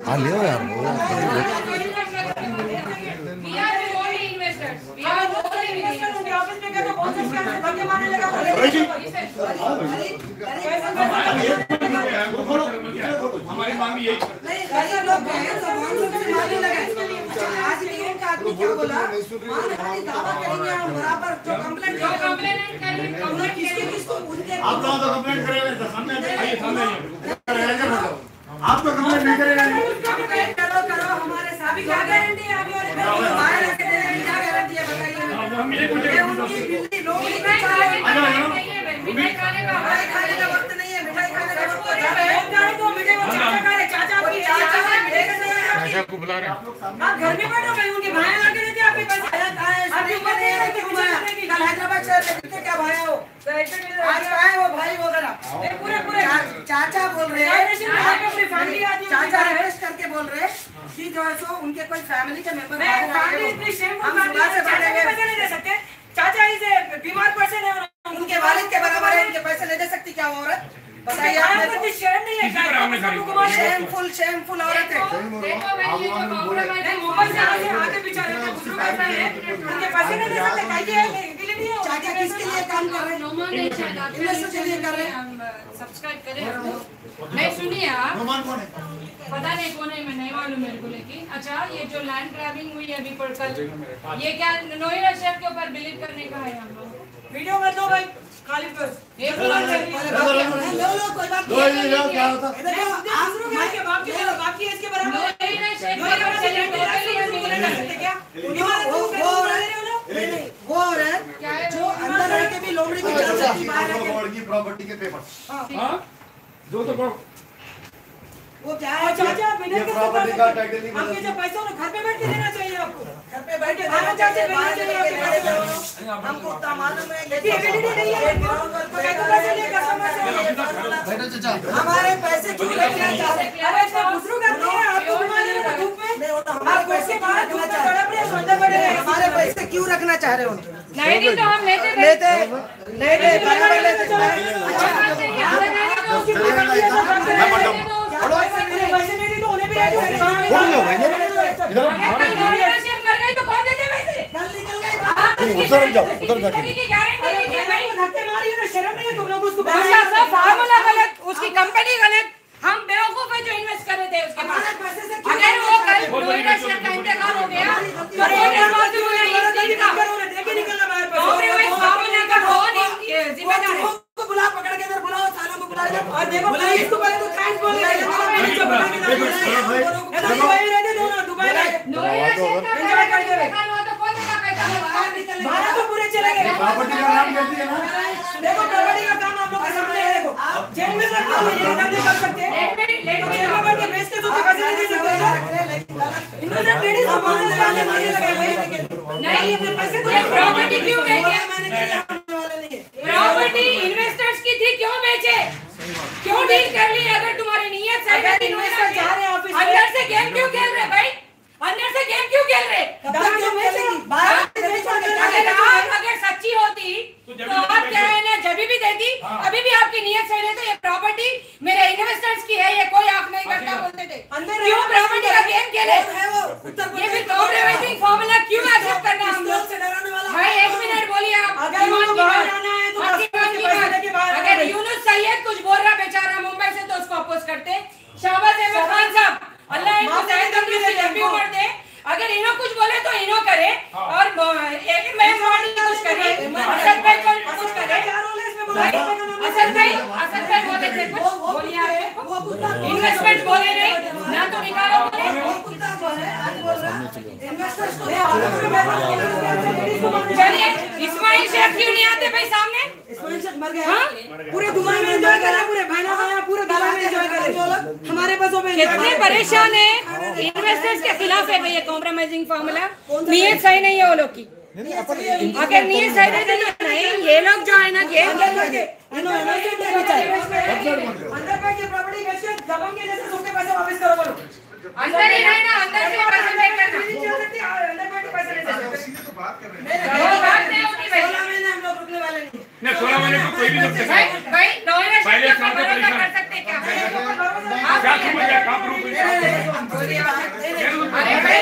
हाँ ले यार हमारी मांग यही आदमी क्या बोला दावा करेंगे हम बराबर जो कंप्लेंट जो complaint करें, complaint किसके किसको आप तो कंप्लेंट करेंगे सामने आइए सामने आइए आप तो कंप्लेंट नहीं करेंगे। करो करो हमारे साथ क्या गारंटी है? अभी और बाहर रख दे क्या गारंटी है बताइए? ये उनकी बिल्ली लोग मिठाई खाने का है, मिठाई खाने का वक्त नहीं है। मिठाई खाने का वक्त है तो मिठाई चाचा खा रहे चाचा की चाचा रहे को बुला रहे हैं? आप घर में बैठो भाई उनके भाई ला देते आपके पास आया आया ऊपर नहीं है कि घुमाया कल हैदराबाद से कितने क्या भाई है? आज का है वो भाई वगैरह। ये पूरे पूरे। चाचा बोल रहे हैं। चाचा रिक्वेस्ट करके बोल रहे हैं कि जो है सो उनके कोई फैमिली के मेंबर हैं। चाचा इसे बीमार पर्सन है उनके वालिद के बराबर है उनके पैसे ले दे सकती क्या वो औरत? है हैं। है है। दे है। कर हैं कर हैं? सब्सक्राइब करें। नहीं सुनिए आप है? पता नहीं कौन है मैं नहीं मालूम मेरे को लेकिन अच्छा ये जो लैंड ग्रैबिंग हुई है अभी कल ये क्या नोएडा शहर के ऊपर बिलीव करने का है हम लोग? वीडियो मत लो भाई। लो लो कोई बात नहीं ये क्या होता देखो आप दूसरों के बाप के बाप की इसके बराबर कर करते सकते क्या वो वो वो औरत नहीं नहीं जो अंदर रह के भी लोमड़ी की रह प्रॉपर्टी के पेपर जो तो वो क्या है चाचा बिना किसी प्रॉपर्टी का टाइटल नहीं आपके जो पैसा है घर पे बैठ के देना चाहिए आपको घर पे बैठे जाके बाहर देना चाहिए बैठे। हमको उतना मालूम है ये एबिलिटी नहीं है तो रहे हो? हमारे पैसे क्यों रखना चाह रहे हैं? अरे इसको दूसरों करते हैं आपको घुमा ले धूप में तो आप हमारे पैसे बाहर क्यों धूप रखना में सौदे बड़े हैं? हैं हमारे पैसे क्यों रखना चाह रहे हो? नहीं नहीं तो हम लेते लेते लेते बराबर लेते पैसे उधर जाओ उधर जाके फार्मूला गलत उसकी कंपनी गलत हम बेवकूफ़ है जो इन्वेस्ट कर रहे थे उसके पास। अगर वो कल नोएडा शहर का इंतकाल हो गया तो है कौन जिम्मेदार है। को बुला पकड़ के इधर बुलाओ सालों को बुला और देखो पुलिस को पहले तो थैंक्स बोल दुबई रहते दोनों दुबई रहते नोएडा शहर का रहे। इंतकाल हुआ तो बारह तो पूरे चले गए। प्रॉपर्टी का नाम कहती है ना? देखो प्रॉपर्टी का काम आप लोग के सामने है देखो। जेल में रखो ये काम कर सकते लेट मी जेल में बैठ के बेचते तो पैसे नहीं दे सकते इन्होंने लेडीज़ को मारने लगा के मारने लगा नहीं ये पैसे ये प्रॉपर्टी क्यों बेचे? प्रॉपर्टी इन्वेस्टर्स की थी क्यों बेचे? क्यों डील कर ली? अगर तुम्हारी नीयत सही है इन्वेस्टर जा रहे हैं ऑफ़िस अंदर से गेम क्यों खेल रहे भाई? अंदर से गेम क्यों खेल रहे अगर आप अगर होती तो आप क्या है ना जब भी देती अभी भी आपकी नीयत सही रहती ये प्रॉपर्टी मेरे इन्वेस्टर्स की है ये कोई आप नहीं करता बोलते थे। अंदर क्यों प्रॉपर्टी का गेम खेले? है ये फिर कॉम्प्रोमाइजिंग फार्मूला क्यों एक्सेप्ट करना हम लोग से डराने वाला भाई एक मिनट बोलिए आप। अगर की बाहर। आना है तो की अगर यूनुस सैयद कुछ बोल रहा बेचारा मुंबई से तो उसको अपोज करते। शाहबाज अहमद खान साहब। अल्लाह इनको माफ़ी तंदुरुस्ती लंबी उम्र दे। अगर इन्हों कुछ बोले तो इन्हों करे। और मैं कुछ करे कुछ करे है। भाई, बोलो भाई असद भाई बोले थे कुछ बोलिए आप इन्वेस्टमेंट बोले नहीं ना तो निकालो बोले। चलिए इस्माइल शेख क्यों नहीं आते भाई सामने? मर गया। पूरे दुबई में एंजॉय कर पूरे पूरे में एंजॉय कर। हमारे बसों में कितने परेशान है? इन्वेस्टर्स के खिलाफ है भैया कॉम्प्रोमाइजिंग फार्मूला नीयत सही नहीं है वो लोग की। अगर नीयत सही है तो नहीं ये लोग जो है ना ये अंदर बैठ। के नहीं प्रॉपर्टी बेच के दबंग के जैसे सबके पैसे वापस करो बोलो। अंदर ही नहीं ना अंदर से पैसे नहीं करना नहीं चल सकती अंदर बैठ के पैसे नहीं दे सकते वो बात कर रहे हैं नहीं होती भाई सोलह महीने हम लोग रुकने वाले नहीं नहीं सोलह महीने को कोई भी रख सकता है भाई नौवे पहले साल का परेशान। कर सकते क्या क्या समझ गया है बात नहीं नहीं अरे भाई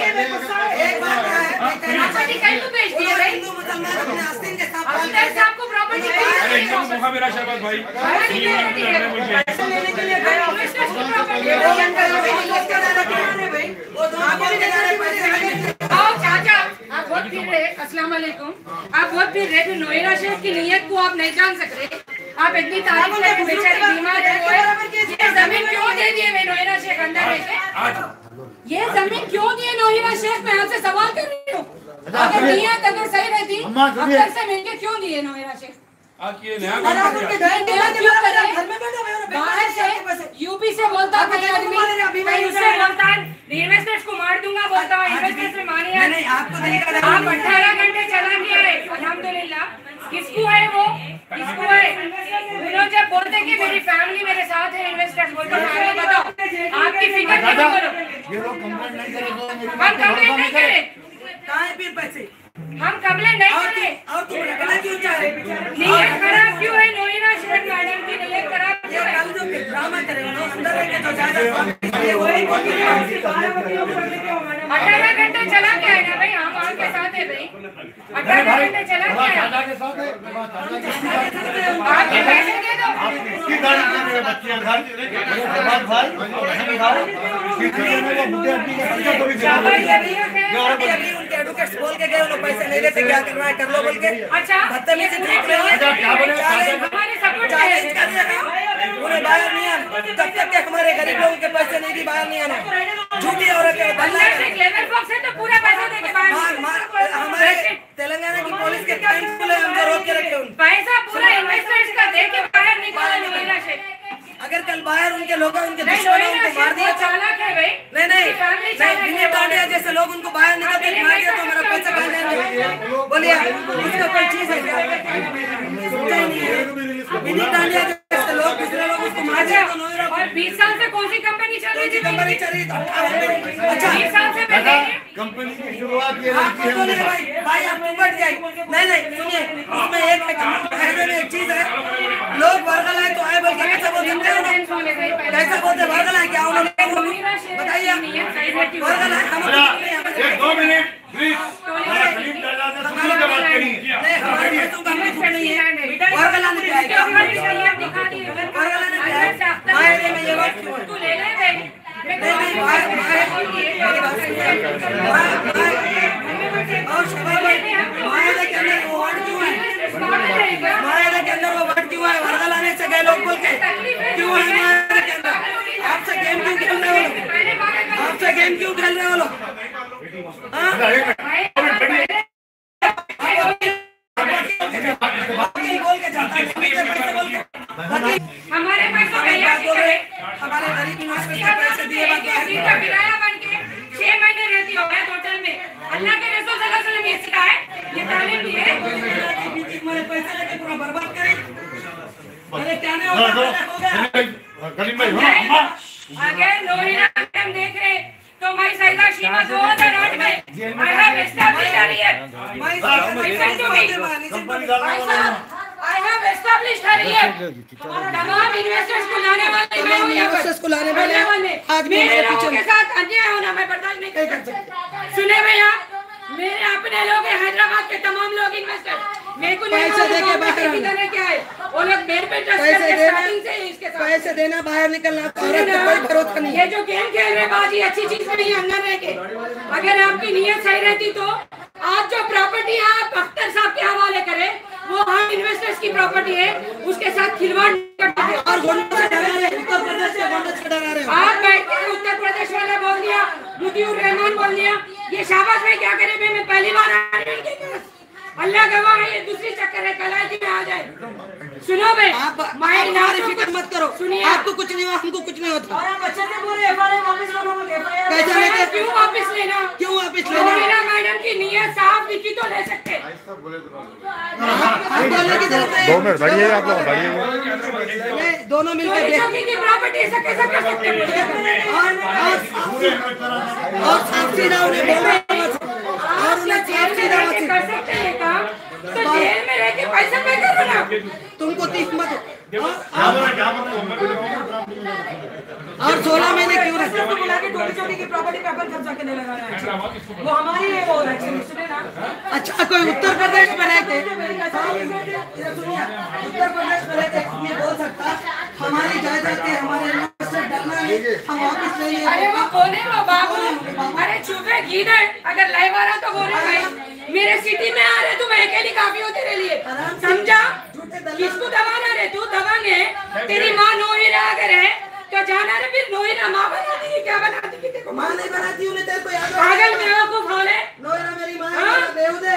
एक बात है प्रॉपर्टी कहीं तो बेच दिए पूरे भाई हिंदू मुसलमान अपने आस्तीन के साथ अख्तर साहब को प्रॉपर्टी अरे एकदम मुखा मेरा शहबाज भाई पैसे लेने के लिए अस्सलाम वालेकुम। आप बहुत फिर रहे थे शहर शेख की नीयत को आप नहीं जान सक रहे आप इतनी तारीफ़ करके बेचारे बीमार ये ज़मीन क्यों दे दिए मैं नोएडा शेख अंदर ये ज़मीन क्यों दिए नोएडा शहर मैं आपसे सवाल कर रही हूँ। अगर नीयत अगर सही रहती सुनिए। से मिलकर क्यों दिए नोएडा शेख यूपी से बोलता है। है इन्वेस्टर्स को मार दूँगा बोलता है इन्वेस्टर्स में मानिए नहीं नहीं आपको नहीं करना आप अठारह घंटे चला गया है अल्हम्दुलिल्लाह। किसको है वो? किसको है उन्होंने जब बोलते कि मेरी फैमिली मेरे साथ है इन्वेस्टर्स बोलते फैमिली बताओ। आपकी फ़िक्र करो ये लोग कंप्लेंट नहीं करेंगे हम कंप्लेन नहीं करें। कहाँ है फिर पैसे? हम कबले नहीं करे। करें और तुम रखना क्यों चाह रहे नीयत खराब क्यों है? मैडम की नीयत खराब ये कल जो ड्रामा करे अंदर रह के जो ज़्यादा ये वही अठारह घंटे चला है ना भाई हम आपके साथ है भाई। अठारह घंटे चला है के साथ है। दादा आपके पैसे दे दो इसकी गाड़ी के मेरे बच्चे घर शहबाज भाई बहन भाई इसकी गाड़ी में वो बुढ़े आदमी के को भी दिखा रहे हैं है उनके एडवोकेट्स बोल के गए उन्होंने पैसे नहीं लेते क्या करना है कर लो बोल के। अच्छा। बदतमीजी रही है। है। कर रहे हैं। उन्हें बाहर नहीं आना। तब तक के हमारे गरीब लोगों के पैसे नहीं दी बाहर नहीं आना। झूठी औरत है। क्लेवर बॉक्स है तो पूरा पैसा दे के मार बाहर हमारे तेलंगाना की पुलिस के टाइम खुले हमको रोक के रखे उन। पैसा पूरा इन्वेस्टर्स का दे के बाहर निकाला से। अगर कल बाहर उनके लोग उनके नहीं दुश्मन उनको मार दिया बहुत चालाक है भाई। नहीं नहीं। नहीं दिलीप जैसे लोग उनको बाहर निकल के मार दिया तो मेरा पैसा कहाँ जाएगा बोलिए उसका कोई चीज़ है क्या? सोचा नहीं दिलीप डांडिया जैसे लोग दूसरे लोग उसको मार दिया तो और 20 साल से कौन सी कंपनी चल रही थी कंपनी चल रही तो अच्छा 20 साल से पहले कंपनी की शुरुआत ये लड़की है बोलो उनके नहीं भाई भाई आप चुप बैठ नहीं नहीं सुनिए उसमें एक फ़ायदे में एक चीज़ है। लोग वर्गल है तो आए बोल के कैसे बोल सकते हैं कैसे बोलते वर्गल है क्या उन्होंने बताइए। वर्गल है एक दो मिनट। और शबाब भाई के अंदर वो क्यों है? मायने के अंदर वो वर्ड क्यों है वर्गल लाने से गए लोग बोल के। क्यों है मायने के अंदर? आपसे गेम क्यों खेल रहे हो लोग? आपसे गेम क्यों खेल रहे हो लोग? हाँ के है पैसे के हमारे पैसों हमारे यह बात हो दिक्कत रहे है हमारे गरीब पैसे दिए का किराया बन के छह महीने रहती हो गए होटल में। अल्लाह के रसूल सल्लल्लाहु अलैहि वसल्लम ये सिखाए ये तालीम दी है। हमारे पैसे लेके पूरा बर्बाद करे। अरे क्या नहीं होगा हो गया। करीम भाई हाँ अगर लोहिना हम देख रहे तो मैं सैदा शीमा 2008 में। आई हैव एस्टैब्लिश्ड कंपनी डालना आई हैव एस्टैब्लिश्ड हर ईयर तमाम इन्वेस्टर्स को लाने वाले मैं हूँ। Investors को लाने वाले आदमी मेरे लोगों के साथ अन्याय होना मैं बर्दाश्त नहीं कर सकता। सुने भैया मेरे अपने लोग हैं हैदराबाद के तमाम लोग इन्वेस्टर मेरे को पैसे मालूम देके बाहर पैसे क्या है वो लोग मेरे पे ट्रस्ट पैसे करके देना से ही इसके साथ। पैसे देना बाहर निकलना औरत का कोई भरोसा नहीं। ये जो गेम खेल रहे बाजी अच्छी चीज़ नहीं है अंदर रह के। अगर आपकी नीयत सही रहती तो आज जो प्रॉपर्टी आप अख्तर साहब के हवाले करें वो हम इन्वेस्टर्स की प्रॉपर्टी है उसके साथ खिलवाड़ करते। थे। और गोंडा से डरा रहे उत्तर प्रदेश से गोंडा से डरा रहे आप बैठ के उत्तर प्रदेश वाला बोल दिया मुतीउर रहमान बोल दिया ये शाबाश भाई क्या करे? मैं पहली बार आ रही हूँ। इनके पास अल्लाह गवाह है ये दूसरी चक्कर है कलाची में आ जाए सुनो भाई आप आप हमारी फ़िक्र मत करो सुनिए आपको कुछ नहीं हुआ हमको कुछ नहीं होता और आप अच्छे से बोले एफआईआर वापस लो लोग एफआईआर कैसे FIR लेते क्यों वापस लेना क्यों वापिस तो लेना मेरा मैडम की नीयत साफ़ लिखी तो ले सकते दो मिनट बढ़िए आप लोग बढ़िए नहीं, दोनों मिलकर देख चौकी की प्रॉपर्टी ऐसा कैसा कर सकते हैं और और सीधा उन्हें बोलना मत। और उन्हें जेल में रह के कर सकते हैं काम? तो जेल में रह के पैसा पे करो ना तुमको तीस मत और- सोलह महीने क्यों इन्वेस्टर्स को बुला के छोटी छोटी की प्रॉपर्टी पे अपन कब्जा करने लगा रहा है। वो हमारी है वो एक्चुअली सुने ना। अच्छा कोई उत्तर प्रदेश में रह इधर सुनिए, उत्तर प्रदेश में रह के ये बोल सकता? हमारी जायदाद के हमारे डरना नहीं हम वापस ले अरे वो बोले वो बाबू। अरे चुपे गीदड़ अगर लाइव आ रहा तो बोले भाई। मेरे सिटी में आ रहे तुम अकेली काफ़ी हो तेरे लिए। समझा? किसको दबाना रे तू दबांगे तेरी माँ नोहिरा अगर है तो जाना रे फिर नोहिरा माँ बनाती है क्या बनाती है? तेरे को माँ नहीं बनाती उन्हें तेरे को याद है पागल बेवकूफ़ बोले। नोएरा मेरी माँ हाँ? है? बेहुदे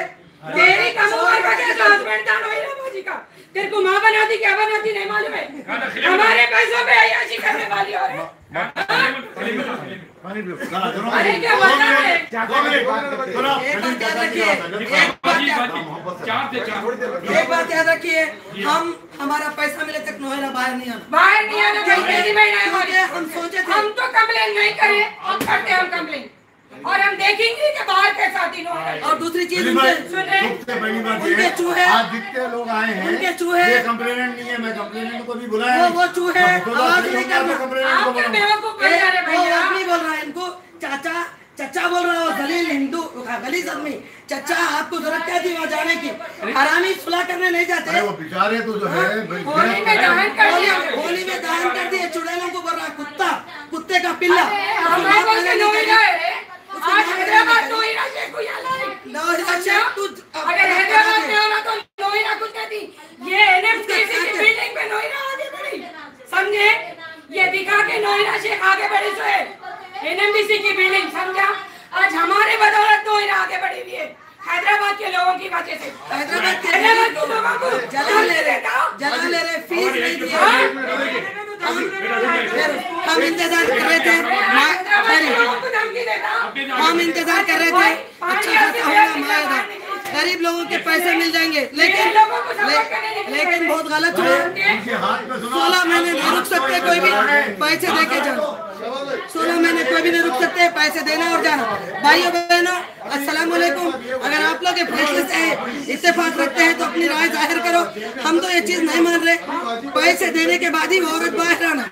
तेरी कम उम्र का क्या हस्बैंड था नोहिरा बाजी का। तेरे को माँ बनाती क्या बनाती नहीं मालूम है? हमारे पैसों पे अयाशी करने वाली और है। अरे क्या बता है? दो मिनट सुनो एक बात याद रखिए एक बात बाजी याद बाजी चार से चार। एक बात याद रखिए हम हमारा पैसा मिले तक नोहेरा बाहर नहीं आना। बाहर नहीं आना भाई तेरी महीना है हम सोचे हम तो कम्प्लेन नहीं करें और करते हम कंप्लेन और हम देखेंगे कि बाहर कैसा दिन हो रहा है। और दूसरी चीज़ उनके चूहे- आज जितने लोग आए हैं उनके चूहे- ये कंप्लेनेंट नहीं है मैं कंप्लेनेंट को भी बुलाया वो- वो चूहे तो आवाज़ नहीं कहूँगा, करना। मैं कंप्लेनेंट को आप क्या बुलाऊँगा। बेवकूफ़ बन जा रहे बोल रहा है इनको चाचा चचा बोल रहा है दलील हिंदू गलीज आदमी। चचा आपको ज़रूरत क्या थी वहाँ जाने की? हरामी सुलह करने नहीं जाते? वो बेचारे तो जो है होली में दहन कर दिया। होली में दान कर दिए चुड़ैलों को बोल रहा है कुत्ता कुत्ते का पिल्ला। आज हैदराबाद नोएडा से कोई आला नोएडा से अच्छा? तू अगर हैदराबाद में होना तो नोएडा कुछ कहती ये एनएमटीसी की बिल्डिंग पे नोएडा आगे बढ़ी समझे? ये दिखा के नोएडा से आगे बढ़ी सो है। एनएमटीसी की बिल्डिंग समझा? आज हमारे बदौलत नोएडा आगे बढ़ी हुई है। हैदराबाद के लोगों की वजह से। हैदराबाद के लोगों को जला ले रहे। जला ले रहे फ़ीस नहीं दिए हाँ? हम इंतज़ार कर रहे थे। हूँ। हम इंतज़ार कर रहे थे। अच्छा खासा गरीब लोगों के पैसे मिल जाएँगे। लेकिन ले, लेकिन बहुत गलत हुआ। में सुना। सोलह महीने नहीं रुक सकते कोई भी पैसे दे के जाना सोलह महीने कोई भी नहीं रुक सकते, पैसे देना और जाना। भाइयों, बहनों, अस्सलाम वालेकुम अगर आप लोग इत्तेफाक रखते हैं तो अपनी राय ज़ाहिर करो। हम तो ये चीज़ नहीं मान रहे। पैसे देने के बाद ही वो औरत बाहर आना।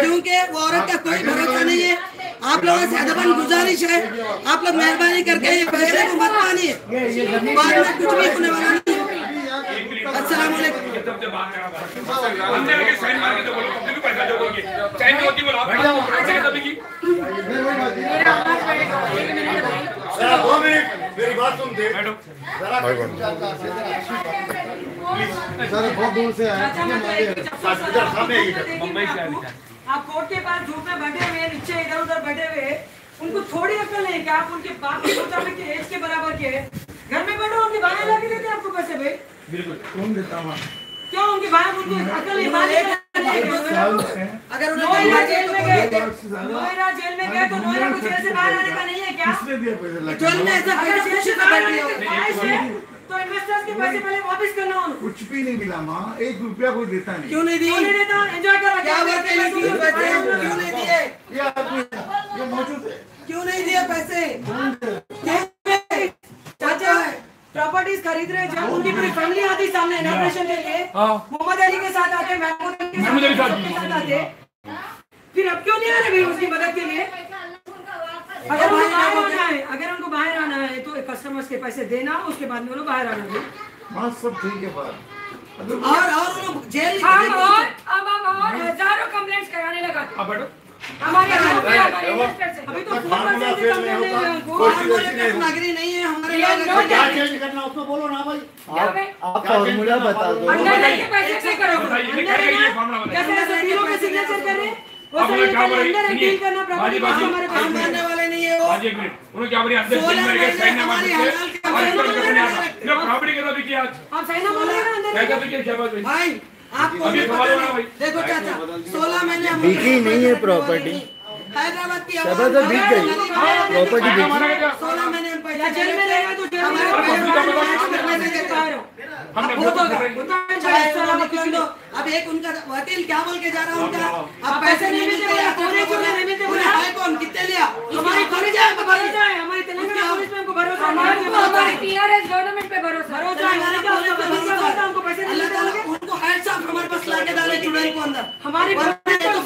क्योंकि वो औरत का कोई भरोसा नहीं है। आप लोगों से अदबन गुजारिश है। आप लोग मेहरबानी करके ये फैसले को मत मानिए। बाद में कुछ भी होने वाला नहीं। अस्सलाम वालेकुम सबसे बात करा हमने लगे साइन मार के तो बोलो तुम भी पैसा दो बोल के साइन में होती बोलो आप पैसे कभी की? जरा दो मिनट मेरी बात सुन दे। बैठो जरा सर बहुत दूर से आए। सामने मुंबई से आए आप कोर्ट के पास धूप में बैठे हुए नीचे इधर उधर बैठे हुए उनको थोड़ी अकल है कि आप उनके बाप के मुताबिक के एज के बराबर के घर में बैठो उनके भाई ला के देते आपको पैसे भाई कौन देता हूँ क्यों उनके भाई उनको अकल है मालिक अगर नोएडा जेल में गए नोएडा जेल में गए तो नोएडा को जेल से बाहर आने का नहीं है क्या? किसने दिया पैसे लग जेल में ऐसा अगर पैसा जेल से बाहर आने की ख्वाहिश है। तो इन्वेस्टर्स के पैसे पहले वापस करना उनको कुछ भी नहीं मिला माँ एक रुपया कोई देता नहीं। क्यों नहीं क्यों नहीं देता? एंजॉय कर क्या बात है क्यों पैसे? नहीं दिए? ये आदमी ये मौजूद है। क्यों नहीं दिए पैसे? क्यों नहीं? प्रॉपर्टीज़ खरीद रहे जब उनकी पूरी फैमिली आती सामने इनॉग्रेशन के लिए। हाँ। मोहम्मद अली के साथ आते महमूद अली के साथ आते फिर अब क्यों नहीं आ रहे भाई उसकी मदद के लिए? अगर उनको बाहर आना है अगर उनको बाहर आना है तो कस्टमर्स के पैसे देना उसके बाद में वो बाहर आना है। हाँ सब ठीक है अगर और और लोग जेल हम और अब हम और हज़ारों कंप्लेंट्स कराने लगा। आप बैठो हमारे यहाँ पे हमारे investor से। तो हैं नागरिक नहीं है हमारे लोग क्या चेंज करना उसको बोलो ना भाई? आप फॉर्मूला बता दो। पैसे करो। ये क्या ये बताइए कैसे डीलों के सिग्नेचर कर रहे हैं? वो अब सब मैं क्या पहले बोल रही- अंदर सुनिए, डील करना प्रॉपर्टी हमारे हम पास वाले नहीं है वो। आज एक मिनट। उन्होंने क्या बोली? अंदर सोलह जेल महीने साइन ना मार हमारी सकते हालत क्या हमारे है? ऊपर करने आता ये प्रॉपर्टी के भी किया? आज आप सही ना बोल रहे हैं ना क्या अंदर क्या क्या बात भाई भाई आपको भी पता हो रहा नहीं भाई। देखो चाचा सोलह महीने हम बिकी नहीं है प्रॉपर्टी। हैदराबाद की शबा तो बिक गई। प्रॉपर्टी बिक क्या सोलह महीने जेल में रहेगा तो जेल में हो। हमने अब हैं। है तो एक उनका वकील क्या बोल के जा रहा है उनका? अब पैसे नहीं मिलते मिलते, या कौन है, कौन है, नहीं मिलते, उन्हें बोला। कौन? कितने लिया हमारी हमको भरोसा है हमारी तेलंगाना पुलिस पे हमको भरोसा है। हमारे हमारे टीआरएस गवर्नमेंट पे भरोसा भरोसा है। हमको पैसे अल्लाह ताला उनको ऑफ़ हमारे पास लाके डाले चुड़ैल को अंदर। हमारी तो तो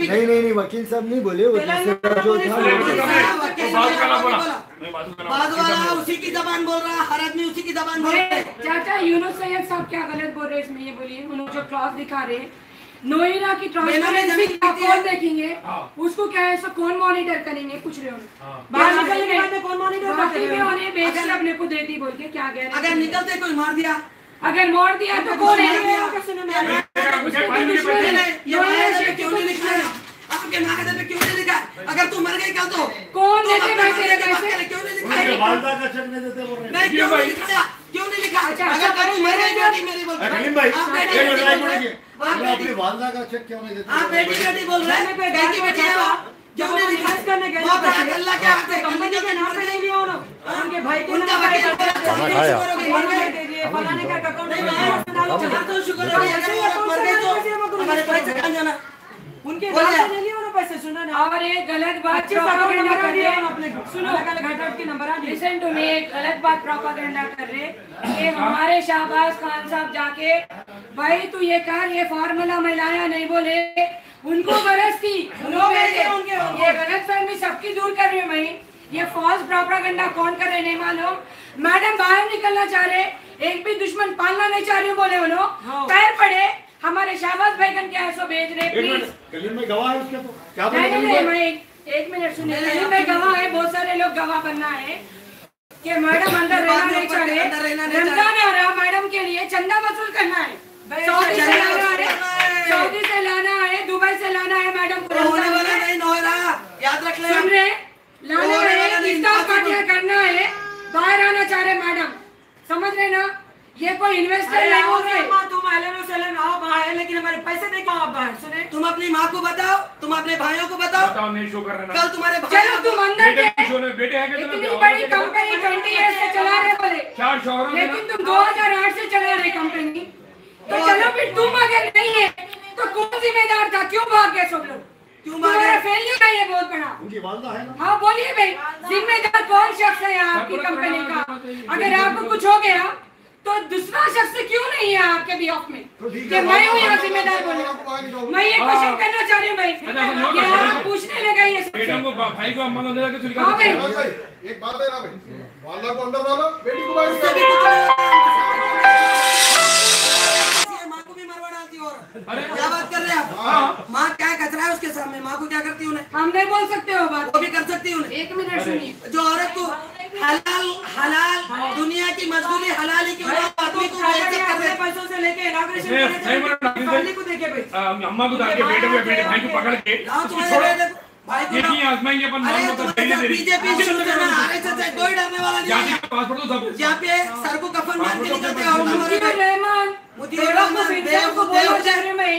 नहीं नहीं वकील साहब नहीं बोले वो जो था वो बोले। बाजू का नाम बोला बाद वाला उसी की जबान बोल रहा हर आदमी उसी की जबान बोल रहा है। चाचा यूनुस सैयद साहब क्या गलत बोल रहे हैं इसमें ये बोलिए। उन्होंने जो क्लॉज दिखा रहे हैं। नोएडा की ट्रांसपेरेंसी कौन देखेंगे? उसको क्या है सो कौन मॉनिटर करेंगे? पूछ रहे हो। बाहर निकलने के बाद कौन मॉनिटर बाकी में करते उन्हें बेच अपने को देती बोल के क्या कह अगर रहे हैं। निकलते कोई मार दिया। अगर मोड़ दिया तो कौन है? नहीं, है। नहीं, ये क्यों नहीं आपके मायदे पे क्यों नहीं लिखा है? अगर तू मर गई कल तो कौन देते पैसे? के लिए क्यों नहीं लिखा है? वालदा का चेक नहीं देते बोल रहे हैं नहीं क्यों नहीं लिखा क्यों नहीं लिखा अगर तू मर गई बेटी मेरी बोल कलीम भाई आप बेटी एक बेटी मिनट, एक बोल मिनट, रहे ये। हैं। बेटी अपनी वालदा का चेक क्यों नहीं देते? आप बेटी बेटी बोल रहे हैं। बेटी में बेटी है। क्यों नहीं लिखा करने गए बहुत अल्लाह के हाथ है कंपनी के नाम पे नहीं लिया उन्होंने। उनके भाई के नाम पे हो। गए। फलाने का अकाउंट नहीं में भाई, डालो। चलो तो शुक्र हो मर गई तो हमारे पैसे कहाँ जाना। उनके पैसे सुना ना। और एक गलत बात प्रोपेगेंडा नंबर कर रहे हैं। सुनो। अलग नंबर लिसन टू मी एक गलत बात प्रोपागेंडा कर रहे कि हमारे शाहबाज खान साहब जाके भाई तू ये कर ये फार्मूला मिलाया नहीं बोले। उनको गरज थी ये गलत फहमी सबकी दूर कर रही हूँ मैं ये फॉल्स प्रोपागेंडा कौन कर रहे नहीं मालूम। मैडम बाहर निकलना चाह रहे एक भी दुश्मन पालना नहीं चाह रही बोले हाँ। उन्होंने पैर पड़े हमारे शाहबाज बैगन के ऐसो भेज रहे प्लीज़ में गवाह है उसके तो। क्या बोले भाई मैं? एक- मिनट सुनिए कहीं पे गवाह है बहुत सारे लोग गवाह बनना है कि मैडम अंदर रहना नहीं चाह रहे। रमज़ान आ रहा मैडम के लिए चंदा वसूल करना है। सऊदी से लाना है है। सऊदी से लाना है दुबई से लाना है मैडम को तो होने वाला नहीं हो रहा याद रख ले। सुन रहे लाना है पार्टियाँ करना है बाहर आना चाह रहे मैडम। समझ रहे ना? ये कोई इन्वेस्टर नहीं बोल रहे। तुम अहलन व सहलन आओ बाहर लेकिन हमारे पैसे दे आओ आप बाहर? सुने? तुम अपनी माँ को बताओ तुम अपने भाइयों को बताओ। बताओ नहीं शो कर रहे कल तुम्हारे भाई चलो तुम अंदर बेटे है इतनी बड़ी कंपनी ट्वेंटी ईयर से चला रहे बोले। चार शोहरों लेकिन तुम 2008 से चला रहे कंपनी तो चलो फिर तुम अगर नहीं है तो कौन जिम्मेदार था? क्यों भाग गए सब लोग? क्यों भागे? तुम्हारा फेलियर है ये बहुत बड़ा। उनकी वालदा है ना? हाँ बोलिए भाई जिम्मेदार कौन शख्स है यहाँ आपकी कंपनी का? अगर आपको कुछ हो गया तो दूसरा शख्स क्यों नहीं है आपके भी ऑफ़ में? कि मैं हूँ यहाँ जिम्मेदार बोले। मैं ये क्वेश्चन करना चाह रही हूँ भाई। आप पूछने लगा ये को भाई को अम्मा को दे के हाँ भाई। एक बात है ना भाई। वाला को अंदर डालो बेटी को बाहर क्या बात कर रहे हैं आप? माँ क्या कचरा है उसके सामने? माँ को क्या करती उन्हें? हम नहीं बोल सकते हो बात। वो भी कर सकती उन्हें? एक मिनट सुनिए। जो औरत को हलाल हलाल दुनिया की मजदूरी हलाल की क्यों आदमी को कर अपने रहे पैसों से लेके इनॉग्रेशन फैमिली को देखे भाई। अम्मा को को बेटे भाई को पकड़ के को तो बीजेपी आरएसएस है कोई डरने वाला नहीं जाति है। का पासपोर्ट तो सब। यहाँ पे सर को कफन बाँध के निकलते हैं मुजीबुर रहमान मुजीबुर रहमान, इंसान को बेवकूफ़, बोलना बेवकूफ़। चाह रहे मैं।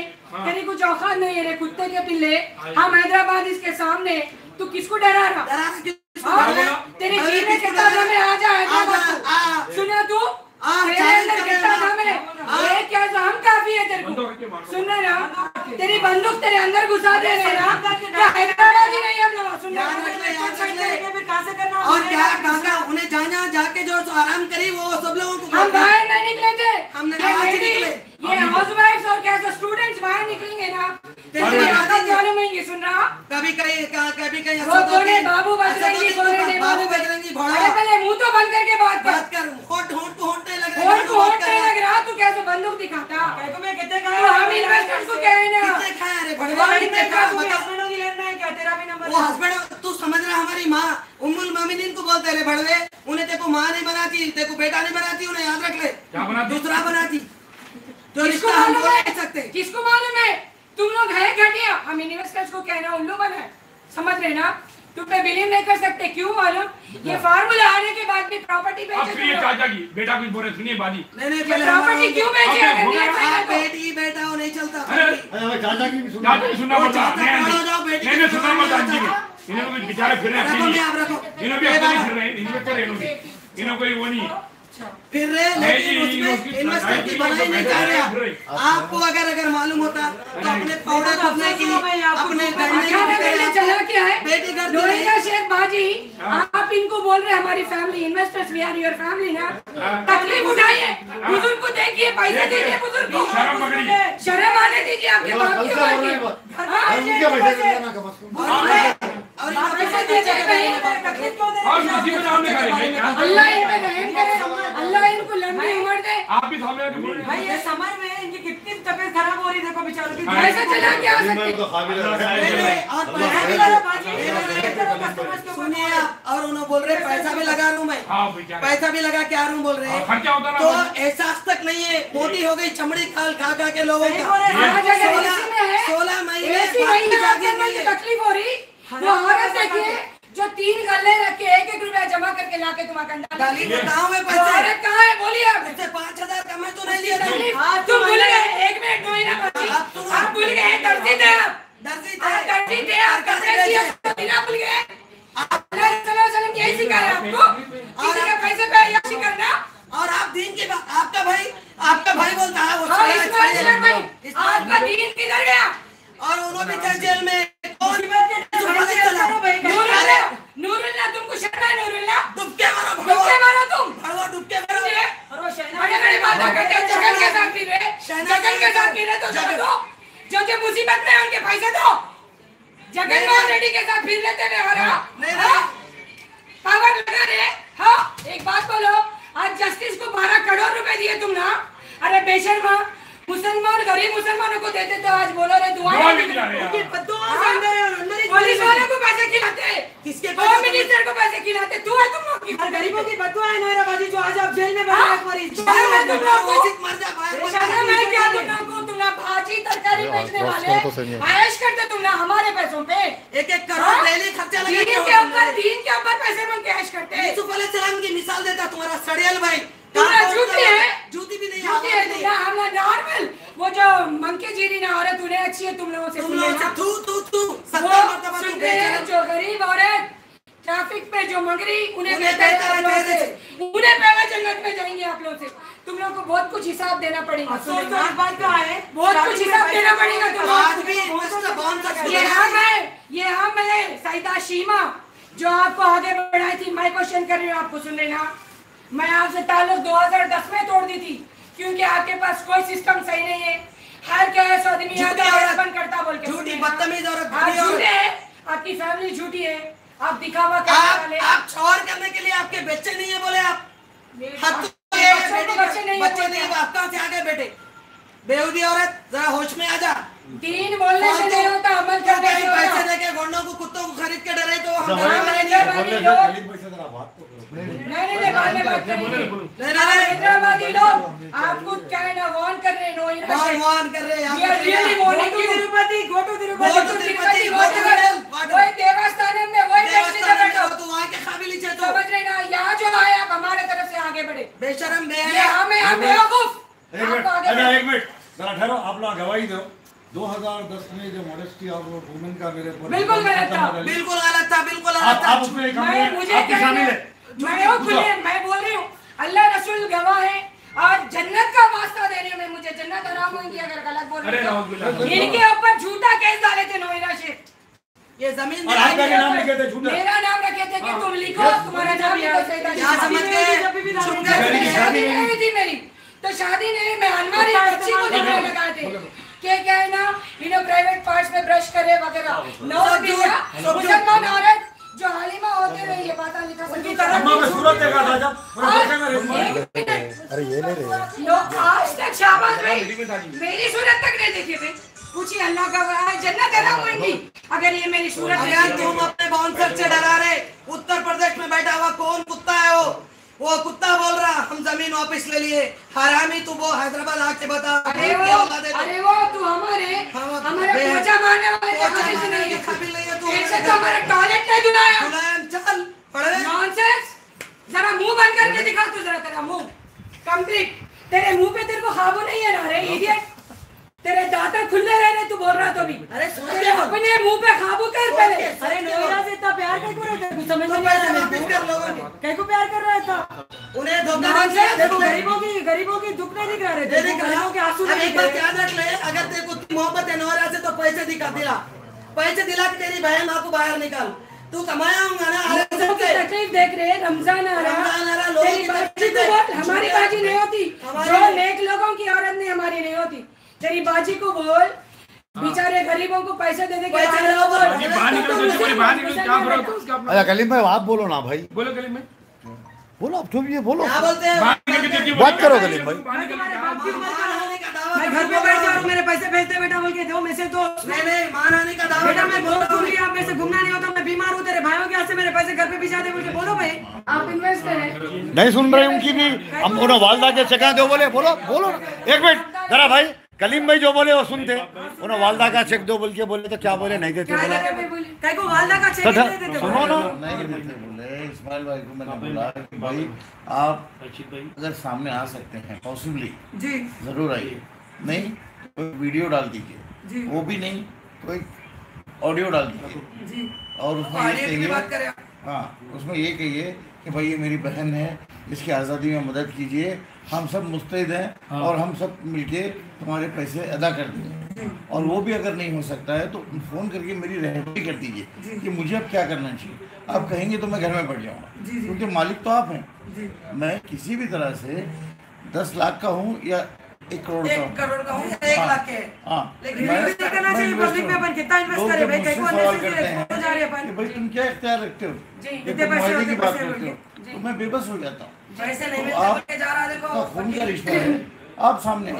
तेरी कुछ औकात नहीं है रे कुत्ते के पिल्ले। हम हैदराबाद इसके सामने। तू किसको डरा रहा? डरा के हाँ? तेरी में दम है आ जा हैदराबाद सुना तू? है? तो है। सुन रहे ना। तेरी बंदूक तेरे अंदर घुसा दे रहे ना क्या हैदराबाद ही नहीं हम लोग सुन रहे कहाँ और क्या काका उन्हें जहाँ जहाँ जाके जो आराम करी वो सब लोगों को हम बाहर नहीं निकले थे। हमने कहा निकले। ये हाउस वाइफ और क्या स्टूडेंट्स बाहर निकलेंगे ना? तेरी आदत नहीं है। मालूम नहीं सुन रहा? कभी कहीं कहाँ- कभी कहीं वो बोले बाबू बजरंगी असदुद्दीन बोले बाबू बजरंगी अरे भोड़ा पहले मुँह तो बंद करके बात कर। बात कर होट होट को नहीं लग रहा होट को नहीं लग रहा तू कैसे बंदूक दिखाता? कहते मैं कितने तो हम इन्वेस्टर्स को कहे ना। कितने खाया रे वो भड़वा कितने चुके बता हस्बैंडों की लेना है क्या? तेरा भी नंबर वो हस्बैंड तू समझ रहा हमारी माँ? उम्मुल मोमिनीन को बोलते रे भड़वे उन्हें तेको माँ नहीं बनाती तेको बेटा नहीं बनाती उन्हें याद रख ले। क्या बनाती? दूसरा बनाती। जो किसको रिश्ता हम मालूम बोल है? सकते किसको मालूम है? तुम लोग है घटिया हम इन्वेस्टर्स को कहना उल्लू बना है समझ रहे ना? तुम पे बिलीव नहीं कर सकते क्यों मालूम? ये फार्मूला आने के बाद भी प्रॉपर्टी बेचे तुम लोग। चाचा की बेटा कुछ बोल रहे सुनिए बाजी। नहीं नहीं पहले प्रॉपर्टी क्यों बेचे? अगर आप तो? बेटी बेटा वो नहीं चलता। अरे अरे चाचा की भी सुना। चाचा की सुनना पड़ता चाचा नहीं पकड़ो जाओ, बेटी। नहीं नहीं सुनना पड़ता पकड़ो जी। जाओ। इन्हें कुछ बेचारे फिर रहे रखो अपनी नहीं आप रखो। इन्हें भी अपने फिर रहे इन्वेस्टर है इन्होंने इन्हें कोई वो नहीं। फिर रहे लेकिन उसमें इन्वेस्टर की भलाई नहीं कर रहा। आपको अगर अगर मालूम होता तो अपने पौधे खुदने के लिए अपने चला क्या है बेटी करती लोहिया रही शेख बाजी आप इनको बोल रहे हैं हमारी family investors we are your family ना। तकलीफ़ उठाइए बुज़ुर्ग को देखिए पैसे दीजिए बुज़ुर्ग को। शर्म शर्म आने दीजिए आपके बाप की और अल्लाह इन रहम करे अल्लाह इनको लंबी उम्र दे। आप भी सामने आके भाई ये समर में इनकी कितनी तबीयत खराब हो रही है देखो बेचारों की। पैसे चला के आ सकते और सुनिए उन्होंने बोल रहे पैसा भी लगा लूँ मैं। हाँ पैसा भी लगा के आ रहा हूँ बोल रहे हाँ, तो ना एहसास तक नहीं है मोटी हो गई चमड़ी खाल खा खा के लोगों हैं। सोलह- महीने। तकलीफ़ हो रही। वो औरत देखिए जो तीन गले रख के एक एक रुपया जमा करके ला के तुम्हारा कंधा डाली तो में पैसे औरत कहाँ है बोलिए आप। इससे पाँच हज़ार कमाए तो नहीं लिया था। तुम भूल गए एक मिनट दो ना बची आप भूल गए दर्जी थे आप। दर्जी थे। दर्जी थे आप कपड़े सिए थे, ना भूल गए। अल्लाह सल्लल्लाहु अलैहि वसल्लम यही सिखाया आपको। किसी के पैसे पे अय्याशी करना और आप दीन की बात आपका भाई आपका भाई बोलता है वो हाँ आपका। दीन किधर गया? और उन्होंने भी जेल में कौन सुपारी चला नूरुल्लाह नूरुल्लाह तुमको शर्म डुबके मारो डुबके मारो तुम भगवान डुबके मारो ये बड़े बड़े बातें करते हैं जगन के साथ फिर रहे जगन के साथ फिर रहे तो चलो दो जो जो मुसीबत में उनके पैसे दो जगन के साथ फिर लेते हुए नहीं? पावर लगा रहे हाँ एक बात बोलो आज जस्टिस को बारह करोड़ रुपए दिए तुम ना अरे बेशर्मा मुसलमान गरीब मुसलमानों को देते तो आज बोलो रे दुआ हैं। है ही पुलिस वालों को पैसे खिलाते। किसके होम मिनिस्टर को पैसे खिलाते तू है तुम लोग की। गरीबों की बद्दुआ है नोएरा बाजी जो आज आप जेल में बैठे हाँ? हैं तुम्हारी शर्म है तुम लोग को मर है क्या तुम लोग को तुम ना भाजी तरकारी बेचने वाले आयश करते तुम ना हमारे पैसों पे। एक एक करोड़ हाँ? डेली खर्चा दीन लगा के ऊपर दीन के ऊपर पैसे बन के ऐश करते। यूसुफ अलैहिस्सलाम की मिसाल देता तुम्हारा सड़ियल भाई। तुमने कहाँ है जूती भी नहीं झूठी है आवाज़ तुम नहीं ना हमला नॉर्मल वो जो मंके जीरी ना औरत उन्हें अच्छी है तुम लोगों से तुम सुने से तू तू तू सत्तर मरतबा तू सुनते जो गरीब औरत ट्रैफ़िक पे जो मंगरी उन्हें हैं आप है, उन्हें पहले जन्नत में जाएँगे आप लोग से। तुम लोग को बहुत कुछ हिसाब देना पड़ेगा। का है। बहुत कुछ हिसाब देना पड़ेगा तुम आज भी इन्वेस्टर बॉन्ड तक ये हम है ये हम है सईदा शीमा जो आपको आगे बढ़ाई थी। मैं क्वेश्चन कर रही हूँ आपको सुन लेना मैं आपसे ताल्लुक 2010 में तोड़ दी थी क्योंकि आपके पास कोई सिस्टम सही नहीं है। हर कैस आदमी झूठी आके बंद करता बोल के झूठी, बदतमीज औरत, आप बुरी झूठे आपकी फैमिली झूठी है। आप दिखावा करने आप वाले आप छोर करने के लिए आपके बच्चे नहीं है बोले आप। तो बच्चों नहीं बच्चे नहीं है आप कहाँ से आ गए बेटे? बेहूदी औरत जरा होश में आ जा। दीन बोलने से नहीं होता अमल से पैसे देके गोंडों को कुत्तों को खरीद के डरे तो हम नहीं नहीं नहीं नहीं बाद में बात करेंगे। कर रहे हैं नो कर रहे हैं. तिरुपति तिरुपति तिरुपति, वही वही से बैठो तो वहाँ के काबिल ही तो समझ रहे ना? यहाँ जो आए आप हमारे तरफ़ से आगे बढ़े। बेशरम ये हमें हम बेवकूफ़ एक मिनट। आपको आगे बढ़े। एक मिनट। जरा ठहरो आप लोग गवाही दो। 2010 में जो मॉडेस्टी और वुमेन का मेरे ऊपर बिल्कुल गलत था। बिल्कुल गलत था बिल्कुल गलत था। आप उसमें मुझे शामिल है। मैं हूँ खुले मैं बोल रही हूँ अल्लाह रसूल गवाह है। और जन्नत का वास्ता देने में मुझे जन्नत हराम हुई थी अगर गलत बोल रही हूँ इनके ऊपर झूठा केस डाले थे नोएरा शेख। ये ज़मीन और आपका दिखाई नाम लिखे थे झूठा? मेरा नाम रखे थे कि तुम लिखो तुम्हारा नाम लिखो शादी नहीं हुई थी मेरी। तो शादी नहीं मैं अलमारी बच्ची को दिखने लगाए थे। क्या क्या है ना इन्हें प्राइवेट पार्ट्स में ब्रश करे वगैरह। नौ दिया मुसलमान औरत जो हालिमा होते हुए ये बात लिखा उनकी तरफ़ अम्मा मैं सूरत देखा था जब और देखा मैं रेशमा एक मिनट। अरे ये ले रहे। लोग आज तक शाबाश भाई। मेरी सूरत तक नहीं देखी थी। पूछिए अल्लाह का वहाँ जन्नत है ना मांगी अगर ये मेरी सूरत है देखी तुम अपने बाउंसर से डरा रहे। उत्तर प्रदेश में बैठा हुआ कौन कुत्ता है वो? वो कुत्ता बोल रहा हम ज़मीन वापस ले लिए। हरामी तू वो हैदराबाद आके बता। अरे वो है अरे वो तू हमारे हाँ, हमारे बे- पोछा मारने वाले के मारने है? काबिल नहीं है तू एक से तो हमारा टॉयलेट नहीं धुलाया। मुलायम चल पढ़े नॉनसेंस जरा मुँह बंद करके दिखा तू जरा तेरा मुँह। कंप्लीट तेरे मुँह पे तेरे को खाबू नहीं है ना रे इडियट तेरे दांत खुले रह रहे तू बोल रहा तो भी। अरे सुन तेरे अपने मुँह पे काबू कर पहले। अरे नोएडा से इतना प्यार क्यों कर रहे थे समझ नहीं आ रहा। मेरे को प्यार कर रहा था उन्हें धोखा नहीं से देखो गरीबों की गरीबों की दुख नहीं दिख रहा रे दे दे गरीबों के आँसू नहीं एक बात याद रख ले अगर तेरे को मोहब्बत है नोरा से तो पैसे दिखा दिला। पैसे दिला के तेरी बहन माँ को बाहर निकाल। तू कमाया होगा ना लोगों की तकलीफ़ देख रहे हैं रमज़ान आ रहा। रमज़ान आ रहा, लोगों की तकलीफ़ तो है। हमारी बाजी नहीं होती। जो नेक लोगों की औरत नहीं हमारी नहीं होती। तेरी बाजी को बोल बेचारे गरीबों को पैसे दे दे के पैसे बाहर दो, बोल। ये बाहर निकलो तो बाहर निकलो क्या करो तो उसका अपना? अच्छा कलीम भाई आप बोलो ना भाई। बोलो कलीम में बोलो आप भी है बोलो। हैं? बात करो कलीम भाई। माँ घर पे बैठ जाऊँ मेरे पैसे भेजते बेटा बोल के दो में से तो नहीं नहीं माँ आने का दावा बेटा मैं बहुत रही आप में से घूमना नहीं होता मैं बीमार हूँ तेरे भाइयों के हाथ से मेरे पैसे घर पे भिजा दे बोल के बोलो भाई। आप इन्वेस्ट करें। नहीं सुन रहे उनकी भी हम उन्हें वालदा के चेक दो बोले बोलो बोलो। एक मिनट जरा भाई। कलीम भाई जो बोले वो सुनते। उन्हें वालदा का चेक दो बोल के बोले तो क्या बोले? नहीं देते बोला। सुनो ना। इस्माइल भाई को मैंने बोला कि भाई आप अगर सामने आ सकते हैं पॉसिबली ज़रूर आइए। नहीं कोई वीडियो डाल दीजिए। वो भी नहीं कोई ऑडियो डाल दीजिए। और उसमें ये ऑडियो की बात कहिए हाँ उसमें ये कहिए कि भाई ये मेरी बहन है इसकी आज़ादी में मदद कीजिए। हम सब मुस्तैद हैं हाँ। और हम सब मिलके तुम्हारे पैसे अदा कर देंगे और वो भी अगर नहीं हो सकता है तो फ़ोन करके मेरी रहनुमाई कर दीजिए कि मुझे अब क्या करना चाहिए। आप कहेंगे तो मैं घर में बैठ जाऊँगा। क्योंकि मालिक तो आप हैं। मैं किसी भी तरह से दस लाख का हूँ या एक करोड़ का एक हूँ। करोड़ का हूँ एक हाँ। लाख के हाँ भाई तुम क्या इख्तियार रखते हो? हो तो मैं बेबस हो जाता हूँ। पैसे नहीं मिलते जा रहा देखो। खून का रिश्ता है। आप सामने हैं।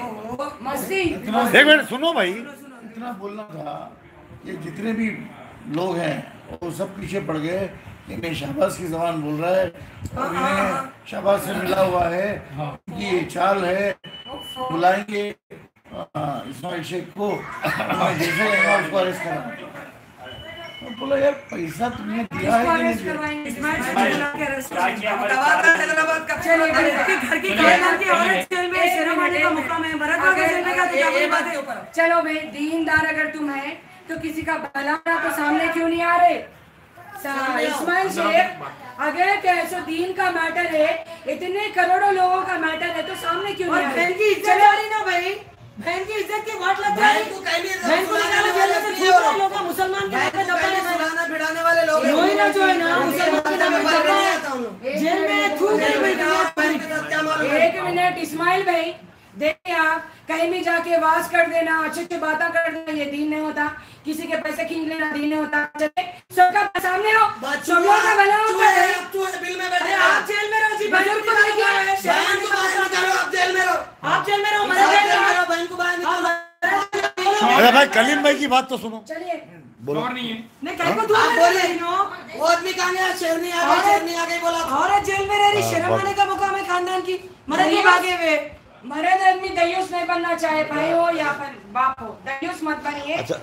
एक मिनट सुनो भाई। इतना बोलना था कि जितने भी लोग हैं वो सब पीछे पड़ गए कि नहीं शहबाज की जबान बोल रहा है। और इन्हें शहबाज से मिला हुआ है। कि ये चाल है। बुलाएँगे इस्माइल शेख को। जैसे उसको अरेस्ट करा तो बोला यार पैसा तुमने दिया है कि नहीं है। तो है चलो भाई दीनदार अगर तुम है तो किसी का बलाना तो सामने क्यों नहीं आ रहे? इस्माइल शेख अगर कैसो दीन का मैटर है इतने करोड़ों लोगों का मैटर है तो सामने क्यों नहीं आ रहे? चलो। ना भाई। बहन की इज़्ज़त के वाट लग बहन को कहीं बहन को सुलाने वाले से लोग मुसलमान के पे दबाने कहीं भिड़ाने वाले लोग वही ना जो है ना, मुसलमान दबा-। जेल में थूक? एक मिनट इस्माइल भाई। देखिए आप कहीं भी जाके वास कर देना अच्छे अच्छे बातें कर देना ये दीन नहीं होता। किसी के पैसे खींच लेना दीन नहीं होता। चले सबका सामने हो का भला है, है है, बिल में बैठे आप जेल में रहो जी बुज़ुर्ग को हैं, बहन को बाहर निकालो। आप जेल में रहो। आप जेल में रहो। आप मदद जेल में रहो बहन को बाहर निकालो। अरे भाई कलीम भाई की बात तो सुनो। चलिए। बोलो। और नहीं है। नहीं कहीं को दूर आप में बोले। नो। वो आदमी कहाँ गया शेरनी आ गई शेरनी आ गई बोला। औरत जेल में रह रही शर्म आने का मुकाम है खानदान की। मर्द नहीं भागे हुए। मर्द आदमी दयूस नहीं बनना चाहे भाई हो या फिर बाप हो। दयूस मत बनिए। अच्छा।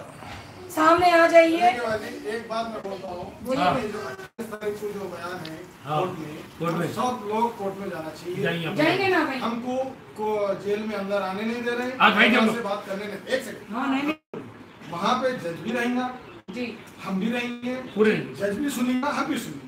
सामने आ जाइए। एक बात मैं बोलता हूँ। जो तारीख को जो बयान कोर्ट कोर्ट में में। सब लोग कोर्ट में जाना चाहिए। जाएँगे ना भाई। हमको को जेल में अंदर आने नहीं दे रहे आज भाई वहाँ से बात करने नहीं एक सेकंड हाँ नहीं नहीं। वहाँ पे जज भी रहेगा। जी। हम भी रहेंगे। पूरे जज भी सुनेगा हम भी सुनेंगे।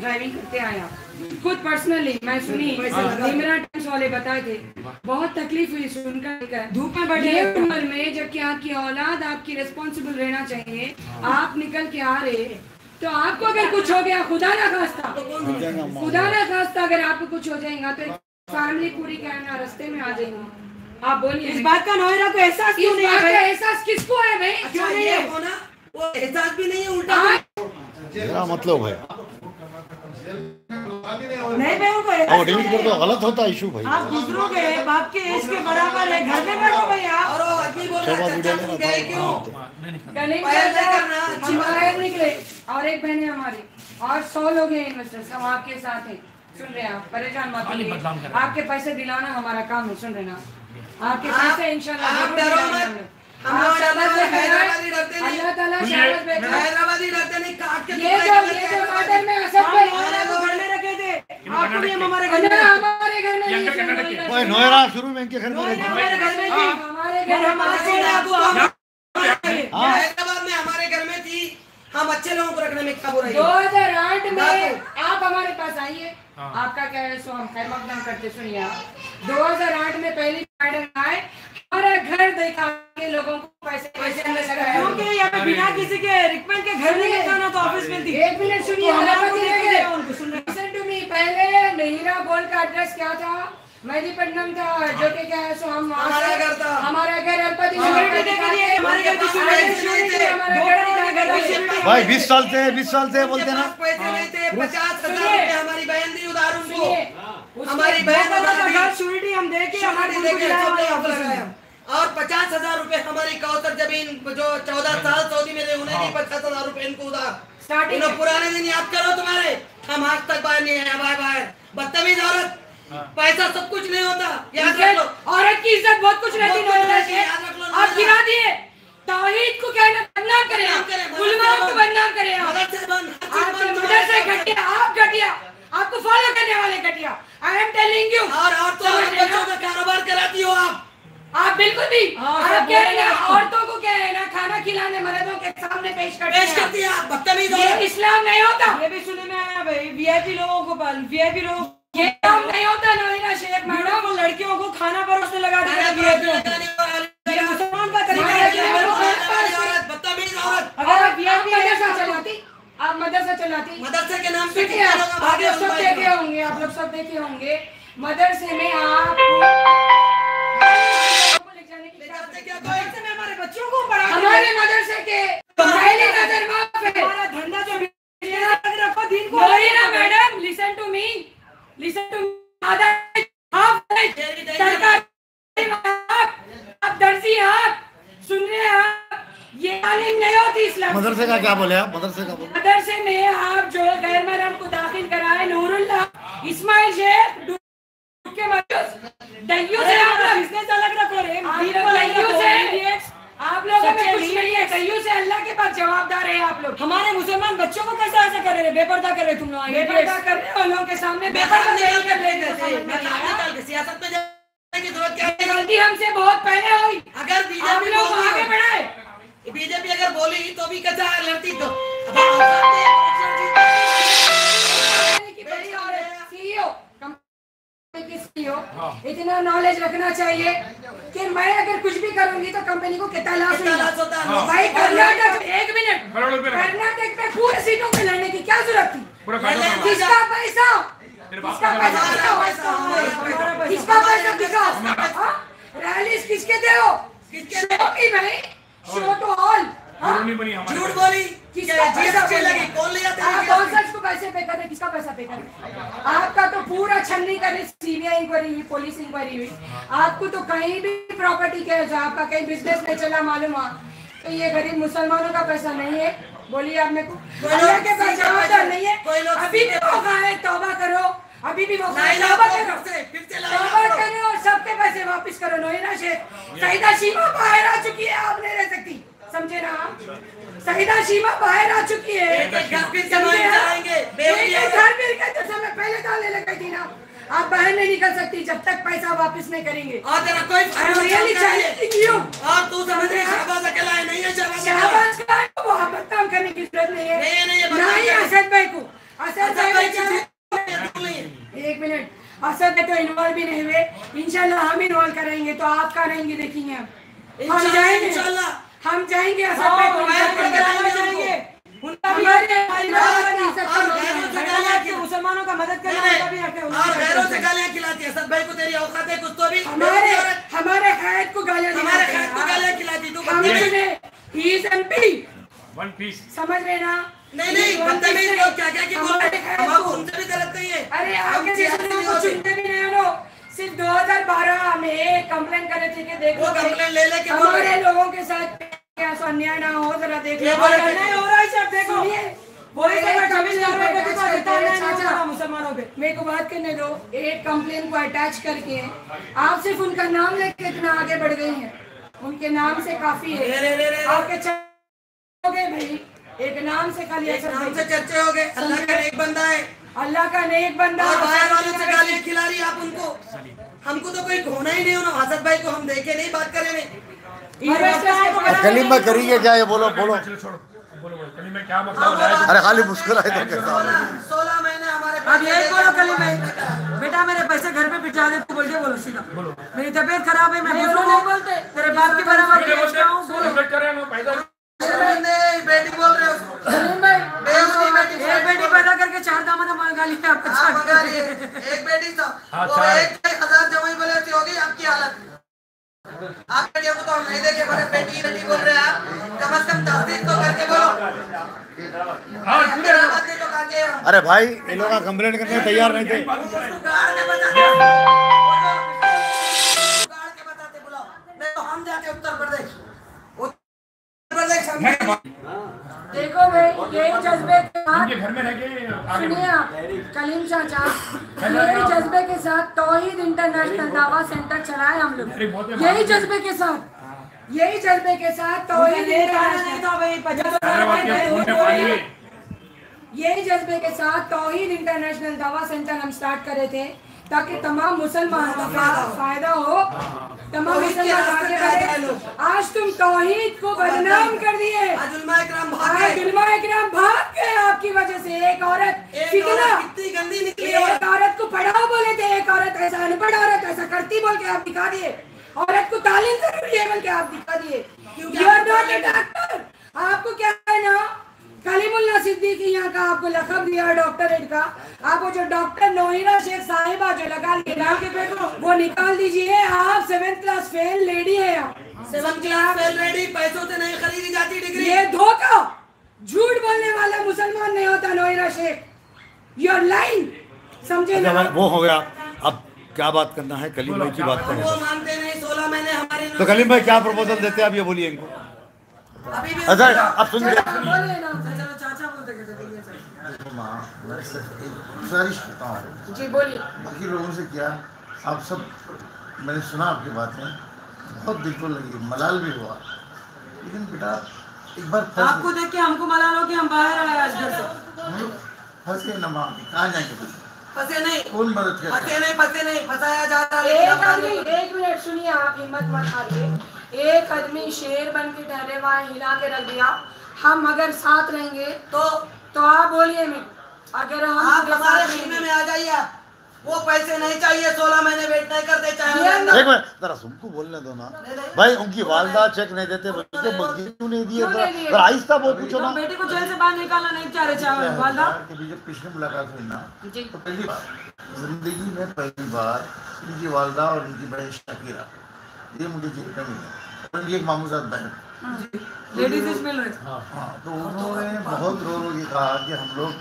ड्राइविंग करते आए आप। खुद पर्सनली मैं सुनी निमरा टाइम्स वाले बताए थे बहुत तकलीफ़ हुई सुनकर। धूप में बैठे उम्र में जबकि आपकी औलाद आपकी रिस्पॉन्सिबल रहना चाहिए। आप निकल के आ रहे तो आपको अगर कुछ हो गया खुदा ना खास्ता। खुदा ना खास्ता अगर आपको कुछ हो जाएगा तो फैमिली पूरी कहना रास्ते में आ जाएँगी। आप बोलिए। इस बात का नोएरा को एहसास क्यों नहीं है भाई? एहसास किसको है भाई? क्यों नहीं है? वो ना वो एहसास भी नहीं है उल्टा हाँ? मेरा मतलब है नहीं मैं उनको और डिलीट कर दो गलत होता इशू भाई। आप दूसरों के बाप के एज के बराबर है घर में बैठो भाई आप। और वो आदमी बोल रहा है लेना गए क्यों? चाचा, से करना, बाहर निकले। और एक बहन है हमारी और सौ लोग हैं इन्वेस्टर्स हम आपके साथ हैं। सुन रहे हैं आप परेशान मत होइए। हैं। आपके पैसे दिलाना हमारा काम है सुन रहे ना आपके आप- पैसे इंशाल्लाह आप डरो मत। हम है। हैदराबादी डरते नहीं। है। हैदराबादी डरते नहीं। ओए हैं। नोएरा शुरू में इनके घर में रहती हमारे घर में हमारे घर में हाँ। हैदराबाद में हमारे घर में थी। हम अच्छे लोगों को रखने में क्या बुराई दो है? हज़ार आठ में आप हमारे पास आइए। हाँ। आपका क्या है सो हम खैर मकदम करते सुनिए आप। दो हज़ार आठ में पहली मैडम आए हमारा घर देखा के लोगों को पैसे पैसे क्योंकि यहाँ पे बिना किसी के रिकमेंड के घर नहीं लेता ना तो ऑफ़िस में एक मिनट सुनिए तो देख है। हैं। पहले नहीरा बोल का एड्रेस क्या था मेहदीपट्टनम था जो कि क्या है सो हम हमारा घर था। हमारा घर है। भाई बीस साल से बीस साल से बोलते ना पैसे नहीं थे पचास हज़ार हमारी बहन दी उधार उनको हमारी बहन। श्योरिटी हम दे के हमारे। लगाया। और पचास हज़ार रूपए हमारी कौसर ज़मीन जो चौदह साल सऊदी में उन्हें पचास हज़ार रूपए इनको उधार में। पुराने दिन याद करो तुम्हारे। हम आज तक बाहर नहीं आए बाहर बाहर। बदतमीज औरत। पैसा सब कुछ नहीं होता। याद रख लो। औरत की इज़्ज़त बहुत कुछ रहती है। याद रख लो, आप गिरा दिए। तौहीद को कहना बदनाम करें आप। गुलमाम को बदनाम करें आप। मदद से बंद, हर चीज़ मदद से घटिया आप घटिया। आपको फॉलो करने वाले घटिया। आई एम टेलिंग यू और और बच्चों का कारोबार कराती हो आप। आप बिल्कुल भी। हाँ, आप सब कह रहे हैं औरतों को कह रहे हैं ना खाना खिलाने मर्दों के सामने पेश करते पेश हैं करती है आप बदतमीज ये इस्लाम नहीं होता। ये भी सुनने में आया भाई वीआईपी लोगों को पाल वीआईपी लोगों ये काम नहीं होता नवीना शेख मैडम को लड़कियों को खाना परोसने लगा दिया वीआईपी वाली ये मुसलमान का तरीका है बदतमीज औरत अगर आप वीआईपी मदरसा चलाती आप मदरसा चलाती। मदरसे के नाम पे आप लोग सब देखे होंगे आप लोग सब देखे होंगे। मदरसे में आप को नज़र से मदरसे के पहली नज़र माफ़ है। हमारा धंधा जो रखो दिन को Navina madam listen to me listen to आधा हाफ़ सरकार आप आप दर्जी हैं आप सुन रहे हैं आप ये तालीम नहीं होती इस्लाम मदरसे का। क्या बोले आप? मदरसे का गरीब मुसलमानों का पैसा नहीं है। बोलिए आप मेरे को अल्लाह के पास नहीं है। अभी भी मौका है तौबा करो। अभी भी मौका है तौबा करो। तौबा करो। और सबके पैसे वापस करो नोएरा शेख सईदा शीमा बाहर आ चुकी है आप नहीं रह सकती। समझे ना आप? सईदा शीमा बाहर आ चुकी है। एक घर मिल के तो समय पहले डालने लग गई थी ना। आप बाहर नहीं निकल सकती जब तक पैसा वापस नहीं करेंगे। और तेरा कोई है। you. और तू समझ रही है शहबाज अकेला है नहीं है शहबाज को बदनाम करने की ज़रूरत नहीं है। नहीं नहीं है, ना ही असद भाई को। असद भाई भाई की है। एक मिनट। असद में तो इन्वॉल्व भी नहीं हुए। इंशाल्लाह हम इन्वॉल्व करेंगे तो आप कहा रहेंगे देखेंगे हम। हम जाएँगे। इंशाल्लाह। हम जाएँगे असद भाई को जाएँगे। जाएँगे उनका भी हमारे और गैरों से गालियाँ के मुसलमानों का मदद करना उनका भी हक नहीं, उनका और गैरों से। खिलाती है असद भाई को तेरी औकात है कुछ तो भी। हमारे हमारे खैद को गालियाँ हमारे खैर को गालियाँ खिलाती तू हम ही इज़ एमपी वन पीस समझ रहे ना? नहीं नहीं बदतमीज लोग क्या क्या की बोल रहे हैं? हम उनसे भी गलत नहीं है। अरे होते। चुनते भी नहीं हो सिर्फ़ 2012 में कंप्लेन करे थे कि देखो कंप्लेन ले लेके हमारे लोगों के साथ क्या सो अन्याय ना हो जरा देख। लो अन्याय हो रहा है सब देखो चाचा, अन्याय नहीं मुसलमानों पे। मेरे को बात करने दो। एक कंप्लेन को अटैच करके आप सिर्फ़ उनका नाम लेके इतना आगे बढ़ गए हैं। उनके नाम से काफ़ी है। आपके च- हो गए भाई। एक नाम से खाली नाम से चर्चे हो गए। अल्लाह का एक बंदा है। अल्लाह का नेक बंदा। और बाहर वालों से गालियाँ खिला रही आप उनको। हमको तो कोई खोना ही नहीं उन्होंने हसद भाई को हम देखे नहीं बात करे नहीं। ये बस इसके में करेंगे? क्या ये? बोलो बोलो। चलो छोड़ो बोलो बोलो कहीं मैं क्या मतलब है अरे खाली मुस्कुराए तो कैसा? सोलह महीने हमारे अब यही बोलो कल मैं बेटा मेरे पैसे घर पे बिठा दे तू बोल के बोलो सीधा। मेरी तबीयत खराब है मैं बुज़ुर्ग नहीं बोलते। तेरे बाप के बराबर बोलो बोलो करे। बेटी बोल रहे हो बेटी पैदा करके चार दामन मंगा लिया आप हाँ, मगर ये एक बेटी तो हाँ, वो चार। एक हज़ार जमाई बोले थी होगी आपकी हालत। आप बेटियों को तो हम नहीं देखे बोले बेटी बेटी बोल रहे हैं आप। कम से कम तस्दीक तो करके बोलो। हाँ तो अरे भाई ये लोग कंप्लेंट करने तैयार नहीं थे। तो हम जाके उत्तर प्रदेश उत्तर प्रदेश देखो भाई यही जज्बे के साथ घर में रह के सुनिए आप कलीम चाचा यही जज्बे के साथ तोहीद इंटरनेशनल दावा सेंटर चलाए हम लोग। यही जज्बे के साथ यही जज्बे के साथ है? यही जज्बे के साथ तोहीद इंटरनेशनल दवा सेंटर हम स्टार्ट करे थे। ताकि तमाम मुसलमान का फा- फ़ायदा हो। तमाम मुसलमान आगे बढ़े। आज तुम तोहीद को बदनाम कर दिए। भाग गए। भाग गए आपकी वजह से। एक औरत कितना गंदी निकली एक औरत को पढ़ाओ बोले थे एक औरत ऐसा अनपढ़ औरत ऐसा करती बोल के आप दिखा दिए। औरत को तालीम ज़रूरी है बोल के आप दिखा दिए। You are not a doctor आपको क्या है ना कलीमुल्ला सिद्दीकी यहाँ का आपको लखब दिया डॉक्टरेट का। आप वो जो डॉक्टर नोहिरा शेख साहिबा जो लगा लिया के बेटो वो निकाल दीजिए। आप सेवेंथ क्लास फेल लेडी है आप। सेवन क्लास फेल रेडी पैसों से नहीं खरीदी जाती डिग्री ये धोखा! झूठ बोलने वाला मुसलमान नहीं होता नोहिरा शेख। योर लाइन समझे अच्छा वो हो गया। अब क्या बात करना है? कलीम भाई की बात वो करें मानते नहीं सोलह महीने हमारे तो कलीम भाई क्या प्रपोजल देते हैं? आप ये बोलिए इनको। अभी भी अच्छा अब सुन चलो, ले बोलिए ना चलो चाचा बोलते कहते देखो माँ मैं सिर्फ़ एक गुजारिश करता हूँ। जी बोलिए बाकी लोगों से क्या आप सब मैंने सुना आपकी बातें बहुत दिल को लगी। मलाल भी हुआ। लेकिन बेटा एक बार आपको देख के हमको मना लो कि हम बाहर आए आज घर से। फंस माँ कहाँ जाएँगे? फंसे? नहीं। कौन मदद करे फंसे नहीं फंसे नहीं। फंसाया जा रहा है एक आदमी एक मिनट सुनिए आप हिम्मत मत हारिए। एक आदमी शेर बन के ठहरे वहाँ हिला के रख दिया। हम अगर साथ रहेंगे तो तो आप बोलिए मैं अगर हम आप हमारे साथ में आ जाइए। वो पैसे नहीं चाहिए सोलह महीने वेट नहीं करते चाहे ये उन्हें- ना- एक मिनट जरा उनको बोलने दो ना। भाई उनकी वालदा चेक नहीं देते बच्चे क्यों नहीं दिए? जरा आहिस्ता बोल पूछो ना। हम बेटी को जेल से बाहर निकालना नहीं चाह रहे चाहे वालदा। कि भी जब पिछली मुलाकात हुई ना तो पहली बार ज़िंदगी में पहली बार इनकी वालदा और इनकी बहन शाकिरा ये मुझे जेल में मिले। और इनकी एक मामूजात बहन। लेडीज़ मिल रहे। हाँ तो उन्होंने बहुत रो रो के कहा कि हम लोग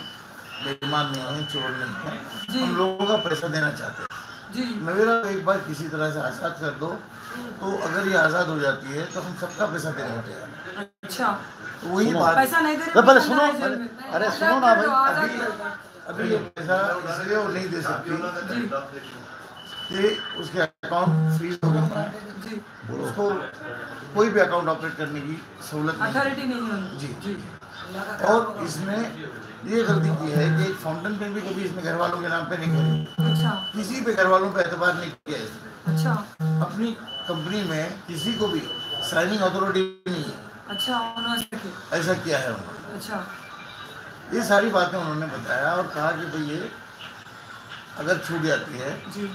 बेईमान नहीं हैं चोर नहीं हैं हम लोगों का पैसा देना चाहते हैं। मेरा एक बार किसी तरह से आज़ाद कर दो तो अगर ये आज़ाद हो जाती है तो हम सबका पैसा देना पड़ेगा अच्छा। तो वही बात। पैसा नहीं दे पहले सुनो। है। अरे सुनो ना भाई। अभी अभी ये पैसा इसलिए वो नहीं दे सकती कि उसके अकाउंट फ्रीज हो गया जी। उसको कोई भी अकाउंट ऑपरेट करने की सहूलत नहीं है। जी। जी। और इसने ये गलती की है कि एक फाउंटेन पेन भी कभी इसने घर वालों के नाम पे नहीं करी। अच्छा। किसी पे घर वालों पे एतबार नहीं किया इसने। अच्छा। अपनी कंपनी में किसी को भी साइनिंग अथॉरिटी नहीं है। अच्छा उन्होंने ऐसा किया। है उन्होंने। अच्छा। ये सारी बातें उन्होंने बताया और कहा कि भाई ये अगर छूट जाती है जी।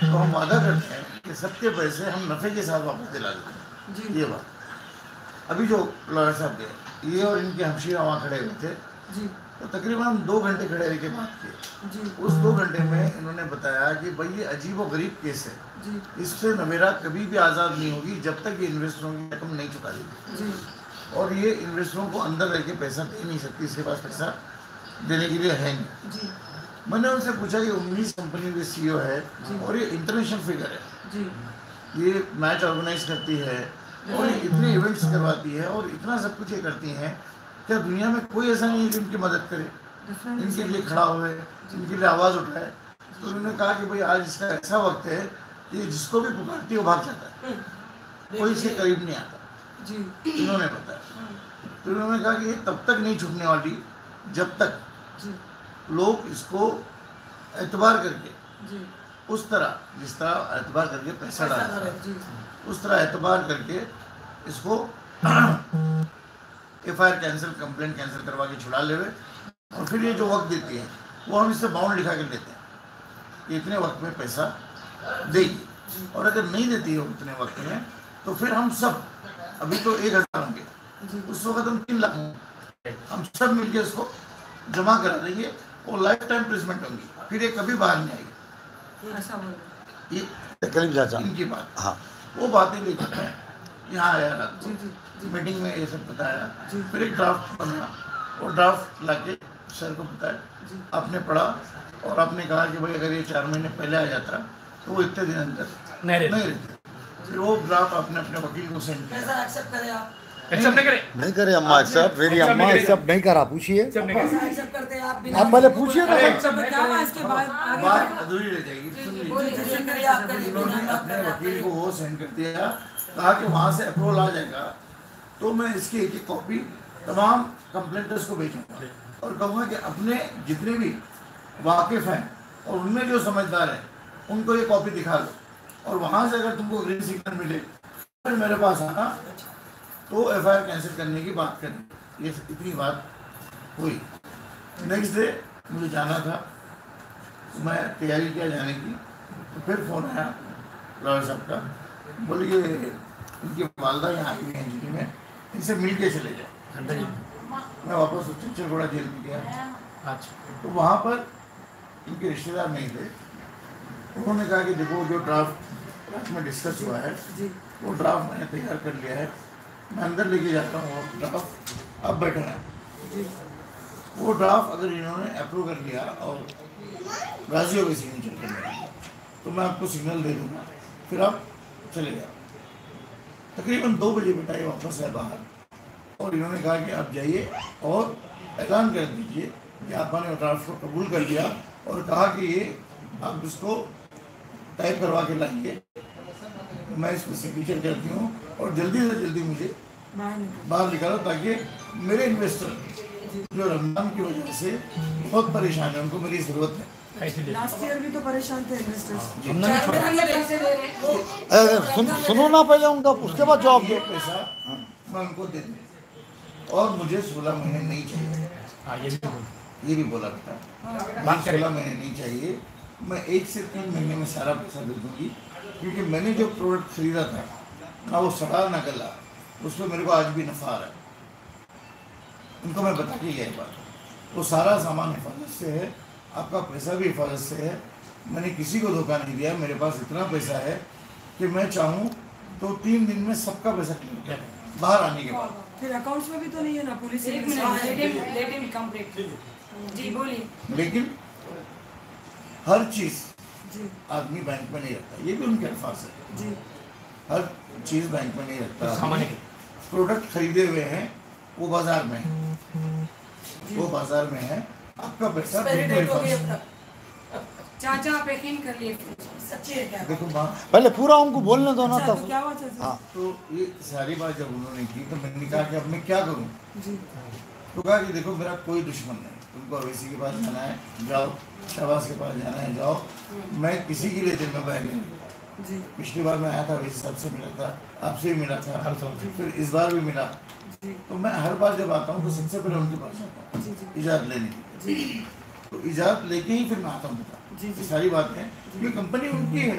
तो हम वादा करते हैं कि सबके पैसे हम नफ़े के साथ वापस दिला देते हैं। ये बात। अभी जो लॉयर साहब गए ये और इनके हमशीरा वहाँ खड़े हुए थे। जी। तो तकरीबन दो घंटे खड़े रह के बात किए। उस दो घंटे में इन्होंने बताया कि भाई ये अजीब और गरीब केस है। जी। इससे नवेरा कभी भी आज़ाद नहीं होगी जब तक ये इन्वेस्टरों की रकम नहीं चुका देगी। जी। और ये इन्वेस्टरों को अंदर रह के पैसा दे नहीं सकती इसके पास पैसा देने के लिए है नहीं। मैंने उनसे पूछा कि उन्नीस कंपनी के सीईओ है और ये इंटरनेशनल फिगर है। ये मैच ऑर्गेनाइज करती है और इतने इवेंट्स करवाती है और इतना सब कुछ ये करती हैं क्या दुनिया में कोई ऐसा नहीं है जो इनकी मदद करे इनके लिए खड़ा हुए इनके लिए आवाज़ उठाए। तो उन्होंने कहा कि भाई आज इसका ऐसा वक्त है कि जिसको भी पुकारती है भाग जाता है। कोई इसके करीब नहीं आता। जी। इन्होंने बताया। तो उन्होंने कहा कि ये तब तक नहीं छुपने वाली जब तक लोग इसको एतबार करके जी। उस तरह जिस तरह एतबार करके पैसा डालता है। जी। उस तरह एतबार करके इसको F I R cancel complaint cancel करवा के छुड़ा ले और फिर ये जो वक्त देती है वो हम इससे बाउंड लिखा कर देते हैं कि इतने वक्त में पैसा देगी। और अगर नहीं देती है उतने वक्त में तो फिर हम सब अभी तो एक हज़ार होंगे उस वक्त हम तीन लाख होंगे। हम सब मिलके इसको जमा करा देंगे और लाइफ टाइम प्लेसमेंट होंगी। फिर ये कभी बाहर नहीं आएगी। ये इनकी बात। हाँ। वो बातें भी करता है। यहाँ आया मीटिंग में ये सब बताया। फिर एक ड्राफ्ट बना। और ड्राफ्ट लाके सर को बताया। आपने पढ़ा और आपने कहा कि भाई अगर ये चार महीने पहले आ जाता तो वो इतने दिन अंदर नहीं नहीं रहते। फिर वो ड्राफ्ट आपने अपने वकील को सेंड किया। एक्सेप्ट नहीं करे। नहीं करे अम्मा एक्सेप्ट मेरी अम्मा एक्सेप्ट नहीं करा पूछिए। आप पहले पूछिए ना सब क्या हुआ इसके बाद? आगे बात अधूरी रह जाएगी सुन लीजिए। बोलिए, जैसे करिए आप करिए उन्होंने अपने वकील को वो सेंड कर दिया कहा वहाँ से अप्रूवल आ जाएगा तो मैं इसकी एक एक कॉपी तमाम कंप्लेंटर्स को भेजूँगा और कहूँगा कि अपने जितने भी वाकिफ हैं और उनमें जो समझदार हैं उनको ये कॉपी दिखा दो। और वहाँ से अगर तुमको ग्रीन सिग्नल मिले फिर मेरे पास आना। तो एफ़ आई आर कैंसिल करने की बात करें। ये इतनी बात हुई। नेक्स्ट डे मुझे जाना था। तो मैं तैयारी किया जाने की। तो फिर फ़ोन आया लॉयर साहब का। बोले कि इनकी वालदा यहाँ आई हुई है में। इनसे मिल के चले जाओ। मैं वापस चिंचलगोड़ा जेल में गया। अच्छा तो वहाँ पर इनके रिश्तेदार नहीं थे। उन्होंने कहा कि देखो जो ड्राफ्ट में डिस्कस हुआ है वो ड्राफ्ट मैंने तैयार कर लिया है। मैं अंदर लेके जाता हूँ ड्राफ्ट अब बैठा है। वो ड्राफ्ट अगर इन्होंने अप्रूव कर लिया और राज़ी हो गई सिग्नेचर करने के, तो मैं आपको सिग्नल दे दूँगा। फिर आप चले जाओ। तकरीबन दो बजे बेटा ये वापस आए बाहर। और इन्होंने कहा कि आप जाइए और ऐलान कर दीजिए कि आपने ड्राफ्ट को कबूल कर लिया और कहा कि ये आप इसको टाइप करवा के लाइए। मैं इसको सिग्नेचर करती हूँ। और जल्दी से जल्दी मुझे बाहर निकालो। ताकि मेरे इन्वेस्टर जो रमज़ान की वजह से बहुत परेशान है उनको मेरी ज़रूरत है। लास्ट ईयर भी तो परेशान थे इन्वेस्टर्स हैं। सुन, सुनो ना पहले उनका उसके बाद जवाब ये दो पैसा मैं उनको दे दूँ। और मुझे सोलह महीने नहीं चाहिए। हाँ ये भी बोल। ये भी बोला बेटा करें। सोलह महीने नहीं चाहिए। मैं एक से तीन महीने में सारा पैसा दे दूँगी। क्योंकि मैंने जो प्रोडक्ट खरीदा था ना वो सड़ा ना गला उसमें मेरे को आज भी नफा आ रहा है। उनको मैं बता के गया एक बार वो सारा सामान हिफाजत से है आपका पैसा भी हिफाजत से है। मैंने किसी को धोखा नहीं दिया मेरे पास इतना पैसा है कि मैं चाहूँ तो तीन दिन में सबका पैसा क्लियर कर बाहर आने के बाद। फिर अकाउंट्स में भी तो नहीं है ना पुलिस एक मिनट लेट हिम कंप्लीट जी बोलिए। लेकिन हर चीज़ आदमी बैंक में नहीं रखता ये भी उनके अल्फाज है। जी। हर चीज़ बैंक में नहीं रखता। सामान्य प्रोडक्ट खरीदे हुए हैं वो बाज़ार में। है वो बाज़ार में है। आपका पैसा हो कर लिए है देखो पहले पूरा उनको बोलने दो ना तब। क्या हुआ चाचा? हाँ। तो ये सारी बात जब उन्होंने की तो मैंने कहा कि अब मैं क्या करूँ? तो कहा कि देखो मेरा कोई दुश्मन नहीं। तुमको अवैसी के पास जाना है जाओ शहबाज के पास जाना है जाओ। मैं किसी के लिए दिल में बैठ नहीं जी। पिछली बार मैं आया था वैसे सबसे मिला था। आपसे भी मिला था हर साल। फिर इस बार भी मिला। तो मैं हर बार जब आता हूँ तो सबसे पहले उनके पास आता हूँ। इजाज़त लेने की तो इजाज़त लेके ही फिर मैं आता हूँ बेटा। ये सारी बात है। क्योंकि कंपनी उनकी है।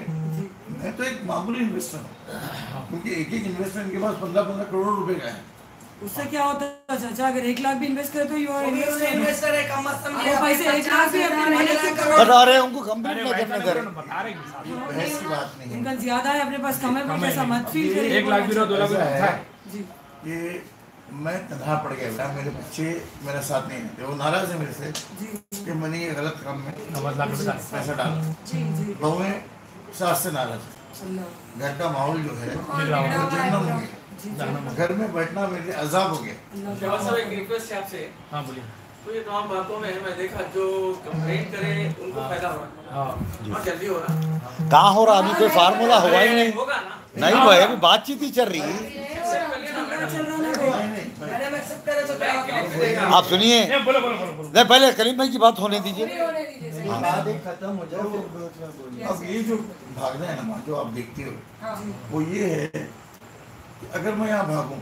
मैं तो एक मामूली इन्वेस्टर हूँ। क्योंकि एक एक इन्वेस्टर इनके पास पंद्रह पंद्रह करोड़ रुपए का है। उससे क्या होता है? चाचा अगर एक लाख भी इन्वेस्ट करे तो यू आर इन्वेस्टर है कम समझिए वो पैसे एक लाख भी अपने मेहनत से करो बता रहे उनको कंप्लीट ना करने करें बता रहे हैं साहब। बहस की बात नहीं है। इनका ज़्यादा है अपने पास कम है कम पर ऐसा मत फील करिए। एक लाख भी रहो दो लाख भी रहो है। जी। ये मैं तनहा पड़ गया बेटा मेरे बच्चे मेरा साथ नहीं देते वो नाराज़ है मेरे से जी। कि मैंने ये गलत काम में पैसा डाला। जी जी। बहुएँ सास से नाराज़ है। अल्लाह। घर का माहौल जो है वो होगा। जन्नम हो। गया घर में बैठना मेरे लिए अजाब हो गया साहब एक रिक्वेस्ट है आपसे हाँ बोलिए तो ये तमाम बातों में मैं देखा जो कंप्लेंट करे उनको फ़ायदा हो रहा है जल्दी हो रहा है कहाँ हो रहा अभी कोई फार्मूला हुआ ही नहीं होगा ना नहीं भाई अभी बातचीत ही चल रही है तो? आप सुनिए नहीं, पहले करीम भाई की बात होने दीजिए बात एक खत्म हो जाए अब ये जो भागना है ना जो आप देखती हो वो ये है अगर मैं यहाँ भागूं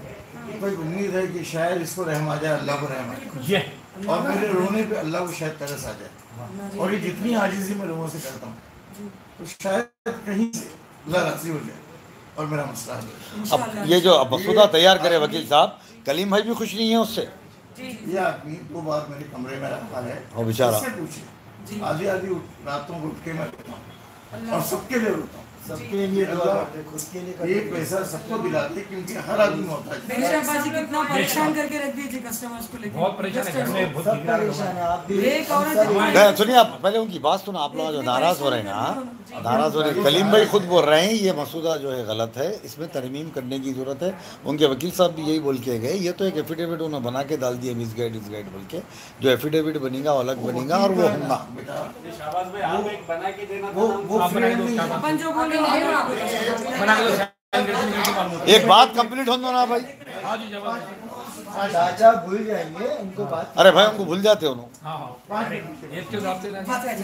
तो एक उम्मीद है कि शायद इसको रहम आ जाए अल्लाह को रहम आ जाए। और मेरे रोने पे अल्लाह को शायद तरस आ जाए। और ये जितनी आजिजी मैं लोगों से करता हूँ तो शायद कहीं से अल्लाह राज़ी हो जाए और मेरा मसला हो अब ये जो अब मसूदा तैयार करे वकील साहब कलीम भाई भी खुश नहीं है उससे? ये आदमी दो बार मेरे कमरे में रखा है। ओ बेचारा। पूछिए। आधी आधी रातों को उठ के मैं रोता हूँ। और सबके लिए रोता हूँ। सबके लिए दुआ करते खुद के लिए ये पैसा सबको दिलाते क्योंकि हर आदमी मोहताज है। कितना परेशान करके रख दीजिए कस्टमर्स को लेकर बहुत परेशान है घर बहुत परेशान है। आप सुनिए आप पहले उनकी बात सुनो आप लोग जो नाराज़ हो रहे हैं ना नाराज़ हो रहे हैं। कलीम भाई खुद बोल रहे हैं ये मसूदा जो है गलत है इसमें तरमीम करने की ज़रूरत है। उनके वकील साहब भी यही बोल के गए ये तो एक एफिडेविट उन्होंने बना के डाल दिया मिस गाइड इस गाइड बोल के। जो एफिडेविट बनेगा वो अलग बनेगा और वो होगा शाबाश भाई आप एक बना के देना वो वो एक बात कंप्लीट हो दो ना भाई। हाँ चाचा भूल जाएँगे उनको बात अरे भाई उनको भूल जाते हो हाँ हाँ है,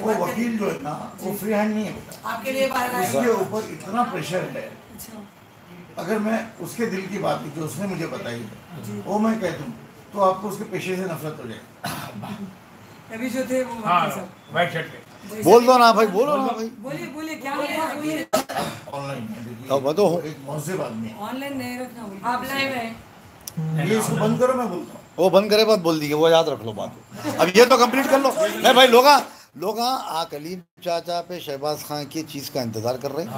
वो वकील जो है ना वो फ्री हैंड नहीं है। आपके लिए उसके ऊपर इतना प्रेशर है। अगर मैं उसके दिल की बात जो उसने मुझे बताई है वो मैं कह दूँ तो आपको उसके पेशे से नफरत हो जाए अभी जो थे वो हाँ शर्ट पे बोल दो ना भाई बोलो ना भाई। बोलिए बोलिए क्या हुआ बोलिए। ऑनलाइन में बताओ। एक मौजूद आदमी ऑनलाइन नहीं रखना आप लाइव है। ये इसको बंद करो मैं बोलता हूँ। वो बंद करे बात बोल दीजिए वो याद रख लो बात। अब ये तो कंप्लीट कर लो। नहीं भाई लोग लोग आ कलीम चाचा पे शहबाज खान की चीज़ का इंतज़ार कर रहे हैं।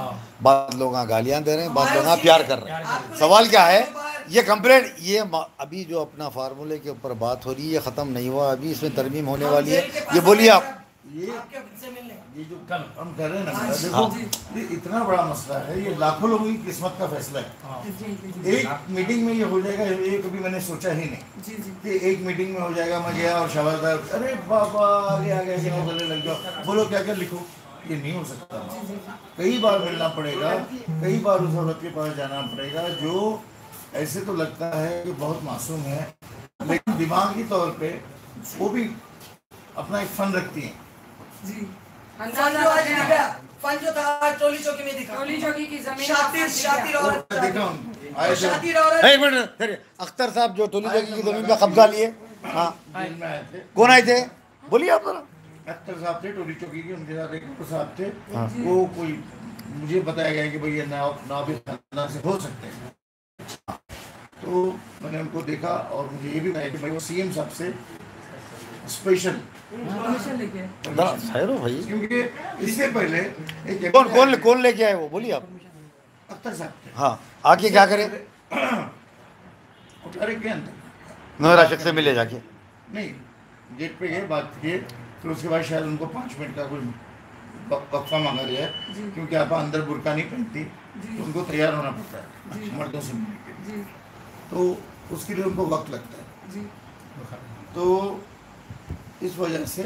बाद लोग गालियाँ दे रहे हैं बाद लोग प्यार कर रहे हैं। सवाल क्या है? ये कंप्लेंट ये अभी जो अपना फार्मूले के ऊपर बात हो रही है ये खत्म नहीं हुआ अभी इसमें तरमीम होने वाली है। ये बोलिए आप। ये जो हम कर रहे हैं ना देखो ये इतना बड़ा मसला है ये लाखों लोगों की किस्मत का फैसला है। एक मीटिंग में ये हो जाएगा ये कभी मैंने सोचा ही नहीं। जी जी। कि एक मीटिंग में हो जाएगा मैं गया और शबाज भाई अरे बाबा आगे आ गए कि गले लग जाओ बोलो क्या क्या लिखो? ये नहीं हो सकता। कई बार मिलना पड़ेगा कई बार उस औरत के पास जाना पड़ेगा जो ऐसे तो लगता है कि बहुत मासूम है लेकिन दिमागी तौर पे वो भी अपना एक फन रखती है। जी। फन जो आज दिखा। फन जो था टोली चौकी में दिखा। टोली चौकी की ज़मीन शातिर शातिर औरत देखा हूँ शातिर औरत। एक मिनट अख्तर साहब जो टोली चौकी की ज़मीन पे कब्जा लिए। हाँ। कौन आए थे? बोलिए आप जरा। अख्तर साहब थे टोली चौकी के उनके साथ एक साहब थे। वो कोई मुझे बताया गया कि भाई ये नाव नाविक खानदान से हो सकते हैं। तो मैंने उनको देखा और मुझे ये भी बताया कि भाई वो सीएम साहब से स्पेशल भाई। क्योंकि इससे पहले कौन कौन कौन लेके आए वो? बोलिए आप। अख्तर साहब हाँ आके क्या करे? अरे के अंदर शख्स से मिले जाके। नहीं गेट पे गए बात किए फिर उसके बाद शायद उनको पाँच मिनट का कोई वक- वक्फा मांगा गया है क्योंकि आप अंदर बुरका नहीं पहनती तो उनको तैयार होना पड़ता है। मर्दों से मिलने के लिए। जी। तो उसके लिए उनको वक्त लगता है। जी। तो इस वजह से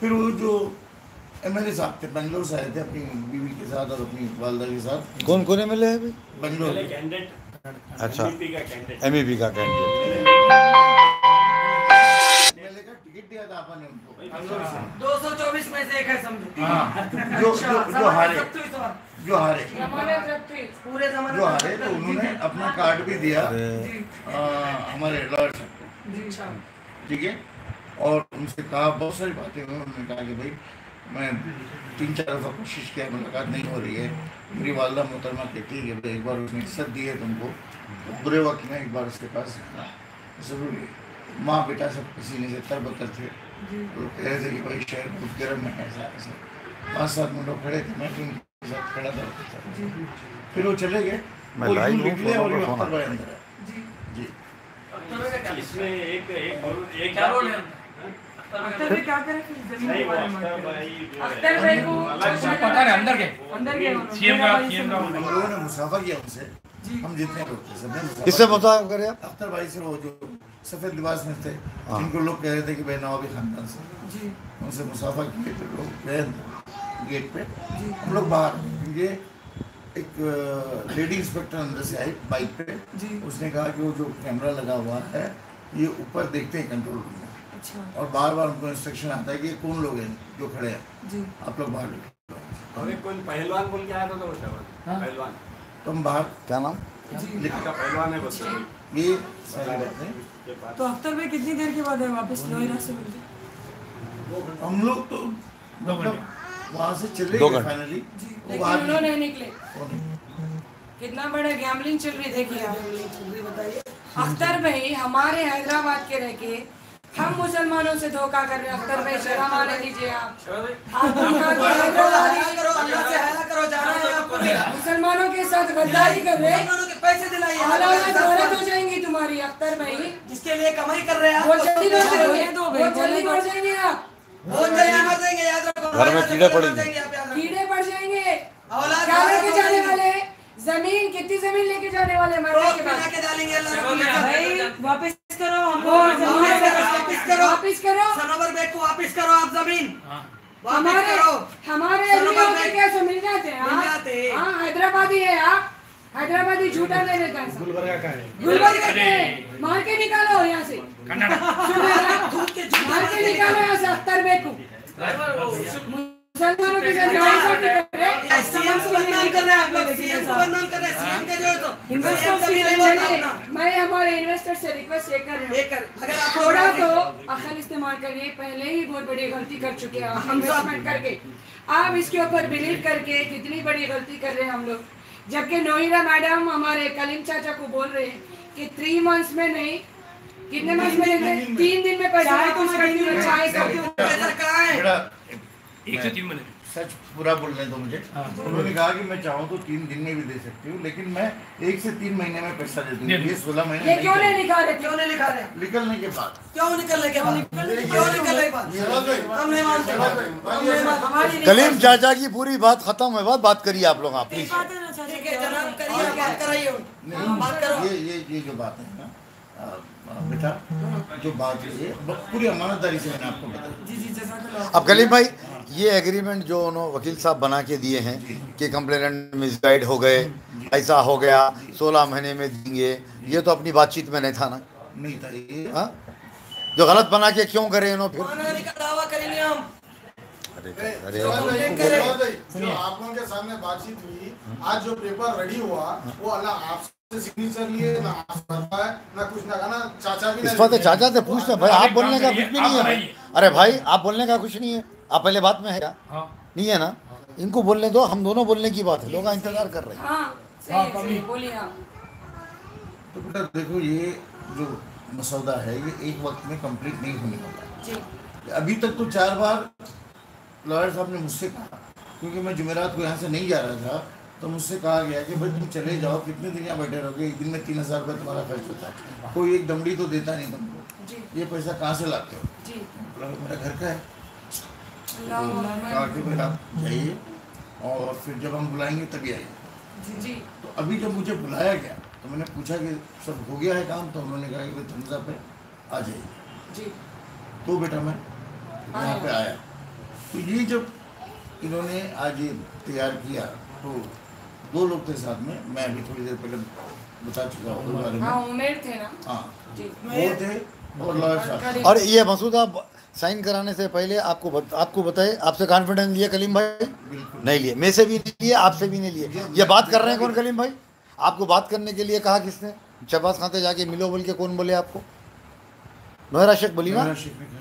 फिर वो जो एम एल ए साहब थे बेंगलोर से आए थे अपनी बीवी के साथ और अपनी वालदा के साथ। कौन कौन एम एल है अभी? बेंगलोर। अच्छा। एम ई पी का कैंडिडेट टिकट दिया था आपने उनको। दो सौ चौबीस में से एक है समझो। हाँ। जो जो जो हारे। जो हारे। पूरे जो हारे तो उन्होंने अपना कार्ड भी दिया। आ, हमारे लॉयर साहब को। ठीक है? और उनसे कहा बहुत सारी बातें हुई। उन्होंने कहा कि भाई मैं तीन चार दफ़ा कोशिश किया मुलाकात नहीं हो रही है। मेरी वालदा मोहतरमा कहती है कि भाई एक बार उसने इज़्ज़त दी है तुमको तो बुरे वक्त में एक बार उसके पास ज़रूरी है। माँ बेटा सब पसीने से तरबतर थे। तो कह रहे थे कि भाई शहर बहुत गर्म है ऐसा ऐसा। पाँच सात मिनट लोग खड़े थे मैं भी उनके खड़ा था फिर वो चले गए। मैं वो live यूँ हूँ, निकले फ़ोन और पर ये फ़ोन अख्तर भाई अंदर आए जी। इसमें एक एक एक क्या रोल है? अख्तर भाई क्या करे ज़मीन के बारे में बात अख्तर भाई को पता नहीं अंदर के? अंदर के सीएम का सीएम का हम लोगों ने मुसाफा किया उनसे। हम जितने लोग थे सबने मुसाफा किससे मुसाफा करे आप। अख्तर भाई से वो जो सफ़ेद लिबास में थे हाँ। जिनको लोग कह रहे थे कि भाई नवाबी खानदान से। जी। उनसे मुसाफा किए थे लोग गए गेट पे। हम लोग बाहर ये एक लेडी इंस्पेक्टर अंदर से आई बाइक पे। जी। उसने कहा कि वो जो कैमरा लगा हुआ है ये ऊपर देखते हैं कंट्रोल रूम में। अच्छा। और बार बार उनको इंस्ट्रक्शन आता है कि कौन लोग हैं जो खड़े हैं। जी। आप लोग बाहर और एक कोई पहलवान बोल के आया था तो हाँ। पहलवान। तो हम बाहर क्या नाम? का पहलवान है बस। ये तो अख्तर भाई कितनी देर के बाद है वापस नोएडा से मिलते हम लोग तो मतलब वहाँ से चले दो गए फाइनली लेकिन उन्होंने निकले। कितना बड़ा गैम्बलिंग चल रही देखिए आप। अख्तर भाई हमारे हैदराबाद के रह के हम मुसलमानों से धोखा कर रहे हैं। अख्तर भाई शर्म आने दीजिए आप। है। मुसलमानों के साथ गद्दारी कर रहे पैसे दिलाइए हालात हो जाएँगी तुम्हारी अख्तर भाई जिसके लिए कमाई कर रहे हैं वो जल्दी जाएँगे आप। घर में कीड़े पड़ेंगे। कीड़े पड़ जाएँगे। औलाद क्या लेके जाने वाले? ज़मीन कितनी ज़मीन लेके जाने वाले मरने रोक के बाद? के डालेंगे अल्लाह रब्बुल भाई इज़्ज़त। वापस करो हमको वापिस करो। वापिस करो। सनोवर बेग को वापिस करो आप ज़मीन। हमारे हमारे मिल जाते हैं? हाँ? हैं। हाँ हैदराबादी है आप। हैदराबादी झूठा नहीं है गुलबर्गा का है। गुलबर्गा के मार के निकालो यहाँ से। मार के निकालो यहाँ से अख्तर बेग को मुसलमानों के साथ तो। मैं हमारे इन्वेस्टर से रिक्वेस्ट ये कर रही हूँ। लेकर अगर आप थोड़ा तो अकल इस्तेमाल करिए। पहले ही बहुत बड़ी गलती कर चुके हैं हम इन्वेस्टमेंट करके। आप इसके ऊपर बिलीव करके कितनी बड़ी गलती कर रहे हैं हम लोग। जबकि नोहिरा मैडम हमारे कलीम चाचा को बोल रहे हैं कि थ्री मंथ्स में नहीं कितने मंथ्स में लेते तीन दिन में पैसा चाय का पैसा कहाँ है एक से तीन महीने सच पूरा बोलने दो मुझे। उन्होंने कहा कि मैं चाहूँ तो तीन दिन में भी दे सकती हूँ लेकिन मैं एक से तीन महीने में पैसा दे दूँगी। ये सोलह महीने ये क्यों नहीं। लिखा रहे? क्यों नहीं लिखा रहे? निकलने के बाद। क्यों निकलने के बाद? क्यों निकलने के बाद? कलीम चाचा की पूरी बात खत्म है बात बात करिए आप लोग आप है ये ये ये जो बात है ना बेटा जो बात है ये पूरी अमानतदारी से मैंने आपको बताया जी जी जजाकल्लाह अब कलीम भाई ये एग्रीमेंट जो उन्होंने वकील साहब बना के दिए हैं कि कंप्लेनेंट मिसगाइड हो गए ऐसा हो गया सोलह महीने में देंगे ये तो अपनी बातचीत में नहीं था ना? नहीं था ये। हाँ? जो गलत बना के क्यों करे इन्होंने फिर? मानहानि का दावा करेंगे हम। अरे अरे अरे जो आप लोगों के सामने बातचीत हुई आज जो पेपर रेडी हुआ वो अल्लाह आपसे सिग्नेचर लिए ना ना कुछ ना ना चाचा भी इस बात चाचा से पूछते भाई आप बोलने का कुछ भी नहीं है। अरे भाई आप बोलने का कुछ नहीं है। आप पहले बात में है क्या? हाँ। नहीं है ना? इनको बोलने दो हम दोनों बोलने की बात है। लोग इंतज़ार कर रहे हैं। हाँ है, है, तो बेटा देखो ये जो मसौदा है ये एक वक्त में कंप्लीट नहीं होने वाला जी। अभी तक तो चार बार लॉयर साहब ने मुझसे कहा क्योंकि मैं जुमेरात को यहाँ से नहीं जा रहा था तो मुझसे कहा गया कि भाई तुम चले जाओ कितने दिन यहाँ बैठे रहोगे? एक दिन में तीन हज़ार रुपये तुम्हारा खर्च होता है। कोई एक दमड़ी तो देता नहीं तुमको। ये पैसा कहाँ से लाते हो? जी। मेरा घर का है। अल्लाह कहा कि भाई आप जाइए। और फिर जब हम बुलाएँगे तभी आइए। जी तो अभी जब मुझे बुलाया गया तो मैंने पूछा कि सब हो गया है काम तो उन्होंने कहा कि धंधा पे आ जाइए। जी। तो बेटा मैं यहाँ पे आया। तो ये जब इन्होंने आज ये तैयार किया तो दो लोग थे साथ में मैं अभी थोड़ी देर पहले बता चुका हूँ बारे में। हाँ उमेर थे ना? हाँ। जी। वो थे और और ये मसूदा साइन कराने से पहले आपको बत, आपको बताए आपसे कॉन्फिडेंस लिए कलीम भाई? नहीं लिए। मैं से भी नहीं लिए आपसे भी नहीं लिए। ये बात कर रहे हैं कौन कलीम भाई? आपको बात करने के लिए कहा किसने? शहबाज खाते जाके मिलो बोल के कौन बोले आपको? नोहरा शेख बोली ना।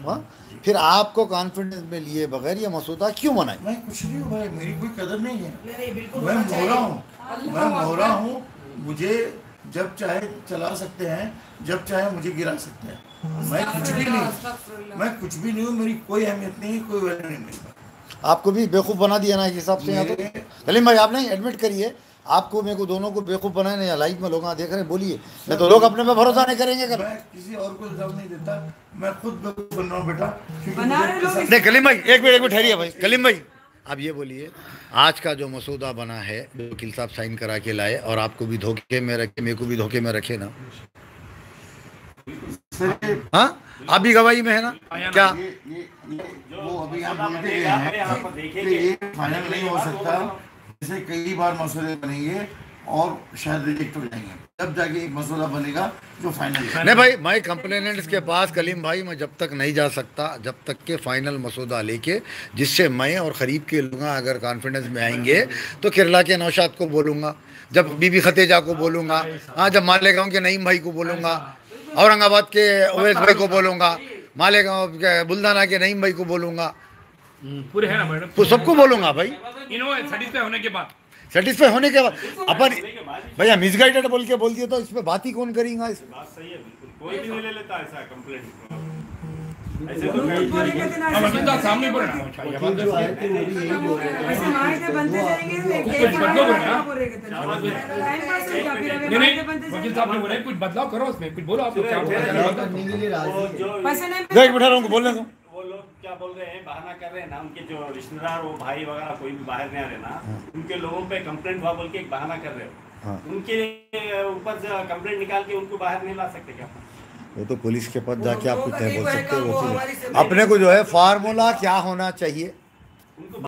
हाँ? फिर आपको कॉन्फिडेंस में लिए बगैर ये मसूदा क्यों बनाए मैं कुछ नहीं हूँ। भाई मेरी कोई कदर नहीं है। नहीं नहीं बिल्कुल मैं मोहरा हूँ। मैं मोहरा हूँ। मुझे जब चाहे चला सकते हैं जब चाहे मुझे गिरा सकते हैं। मैं कुछ भी नहीं मैं मैं कुछ भी नहीं हूँ मेरी कोई अहमियत नहीं है कोई वैल्यू नहीं मेरी आपको भी बेवकूफ़ बना दिया ना एक हिसाब से यहाँ तो। मेरे- भाई आपने एडमिट करिए आपको मेरे को दोनों को बेवकूफ़ बनाए नहीं लाइव में लोग यहाँ देख रहे हैं बोलिए। नहीं तो लोग अपने पे भरोसा नहीं करेंगे कभी मैं किसी और को इल्ज़ाम नहीं देता मैं खुद बेवकूफ़ बन रहा हूँ बेटा बना रहे लोग नहीं कलीम भाई एक मिनट एक मिनट ठहरिए भाई। कलीम भाई अब ये बोलिए आज का जो मसूदा बना है जो वकील साहब साइन करा के लाए और आपको भी धोखे में रखे मेरे को भी धोखे में रखे ना। हाँ? आप भी गवाही में है ना? क्या? ये ये ये वो अभी आप बोलते हैं कि ये फाइनल नहीं हो सकता। जैसे कई बार मसौदे बनेंगे और शायद रिजेक्ट हो जाएँगे तब जाके एक मसौदा बनेगा जो फाइनल नहीं भाई मैं कंप्लेनेंट्स के पास कलीम भाई मैं जब तक नहीं जा सकता जब तक के फाइनल मसूदा लेके जिससे मैं और ख़रीब के लोग अगर कॉन्फिडेंस में आएँगे तो केरला के नौशाद को बोलूँगा जब बीबी खतेजा को बोलूँगा हाँ जब मालेगांव के नईम भाई को बोलूँगा औरंगाबाद के अवैस भाई को बोलूँगा मालेगांव के बुल्दाना के नईम भाई को बोलूँगा। पूरे है ना मैडम? तो सबको बोलूँगा भाई। इन्होंने होने के बाद। सेटिस्फाई होने के बाद अपन भैया मिसगाइडेड बोल के बोल दिया तो इसमें बात ही कौन करेगा? इस बात सही है कोई भी ले लेता ऐसा कंप्लेंट ऐसे तो के हम ऐसे मतलब सामने ऐसे मारे के बनते जाएँगे तो कुछ हाँ? के नहीं नहीं वकील साहब ने बोला बदलाव करो उसमें कुछ बोलो आप लोग क्या हैं। के है। पैसे नहीं देख बैठा रहा हूँ बोलने दो। लोग क्या बोल रहे हैं बहाना कर रहे हैं ना उनके जो रिश्तेदार वो भाई वगैरह कोई भी बाहर नहीं आ रहे ना उनके लोगों पे कंप्लेंट हुआ बोल के एक बहाना कर रहे हो। हाँ। उनके ऊपर कंप्लेंट निकाल के उनको बाहर नहीं ला सकते क्या? वो तो पुलिस के पास जाके आप कुछ नहीं बोल सकते अपने को जो है फार्मूला क्या होना चाहिए? उनको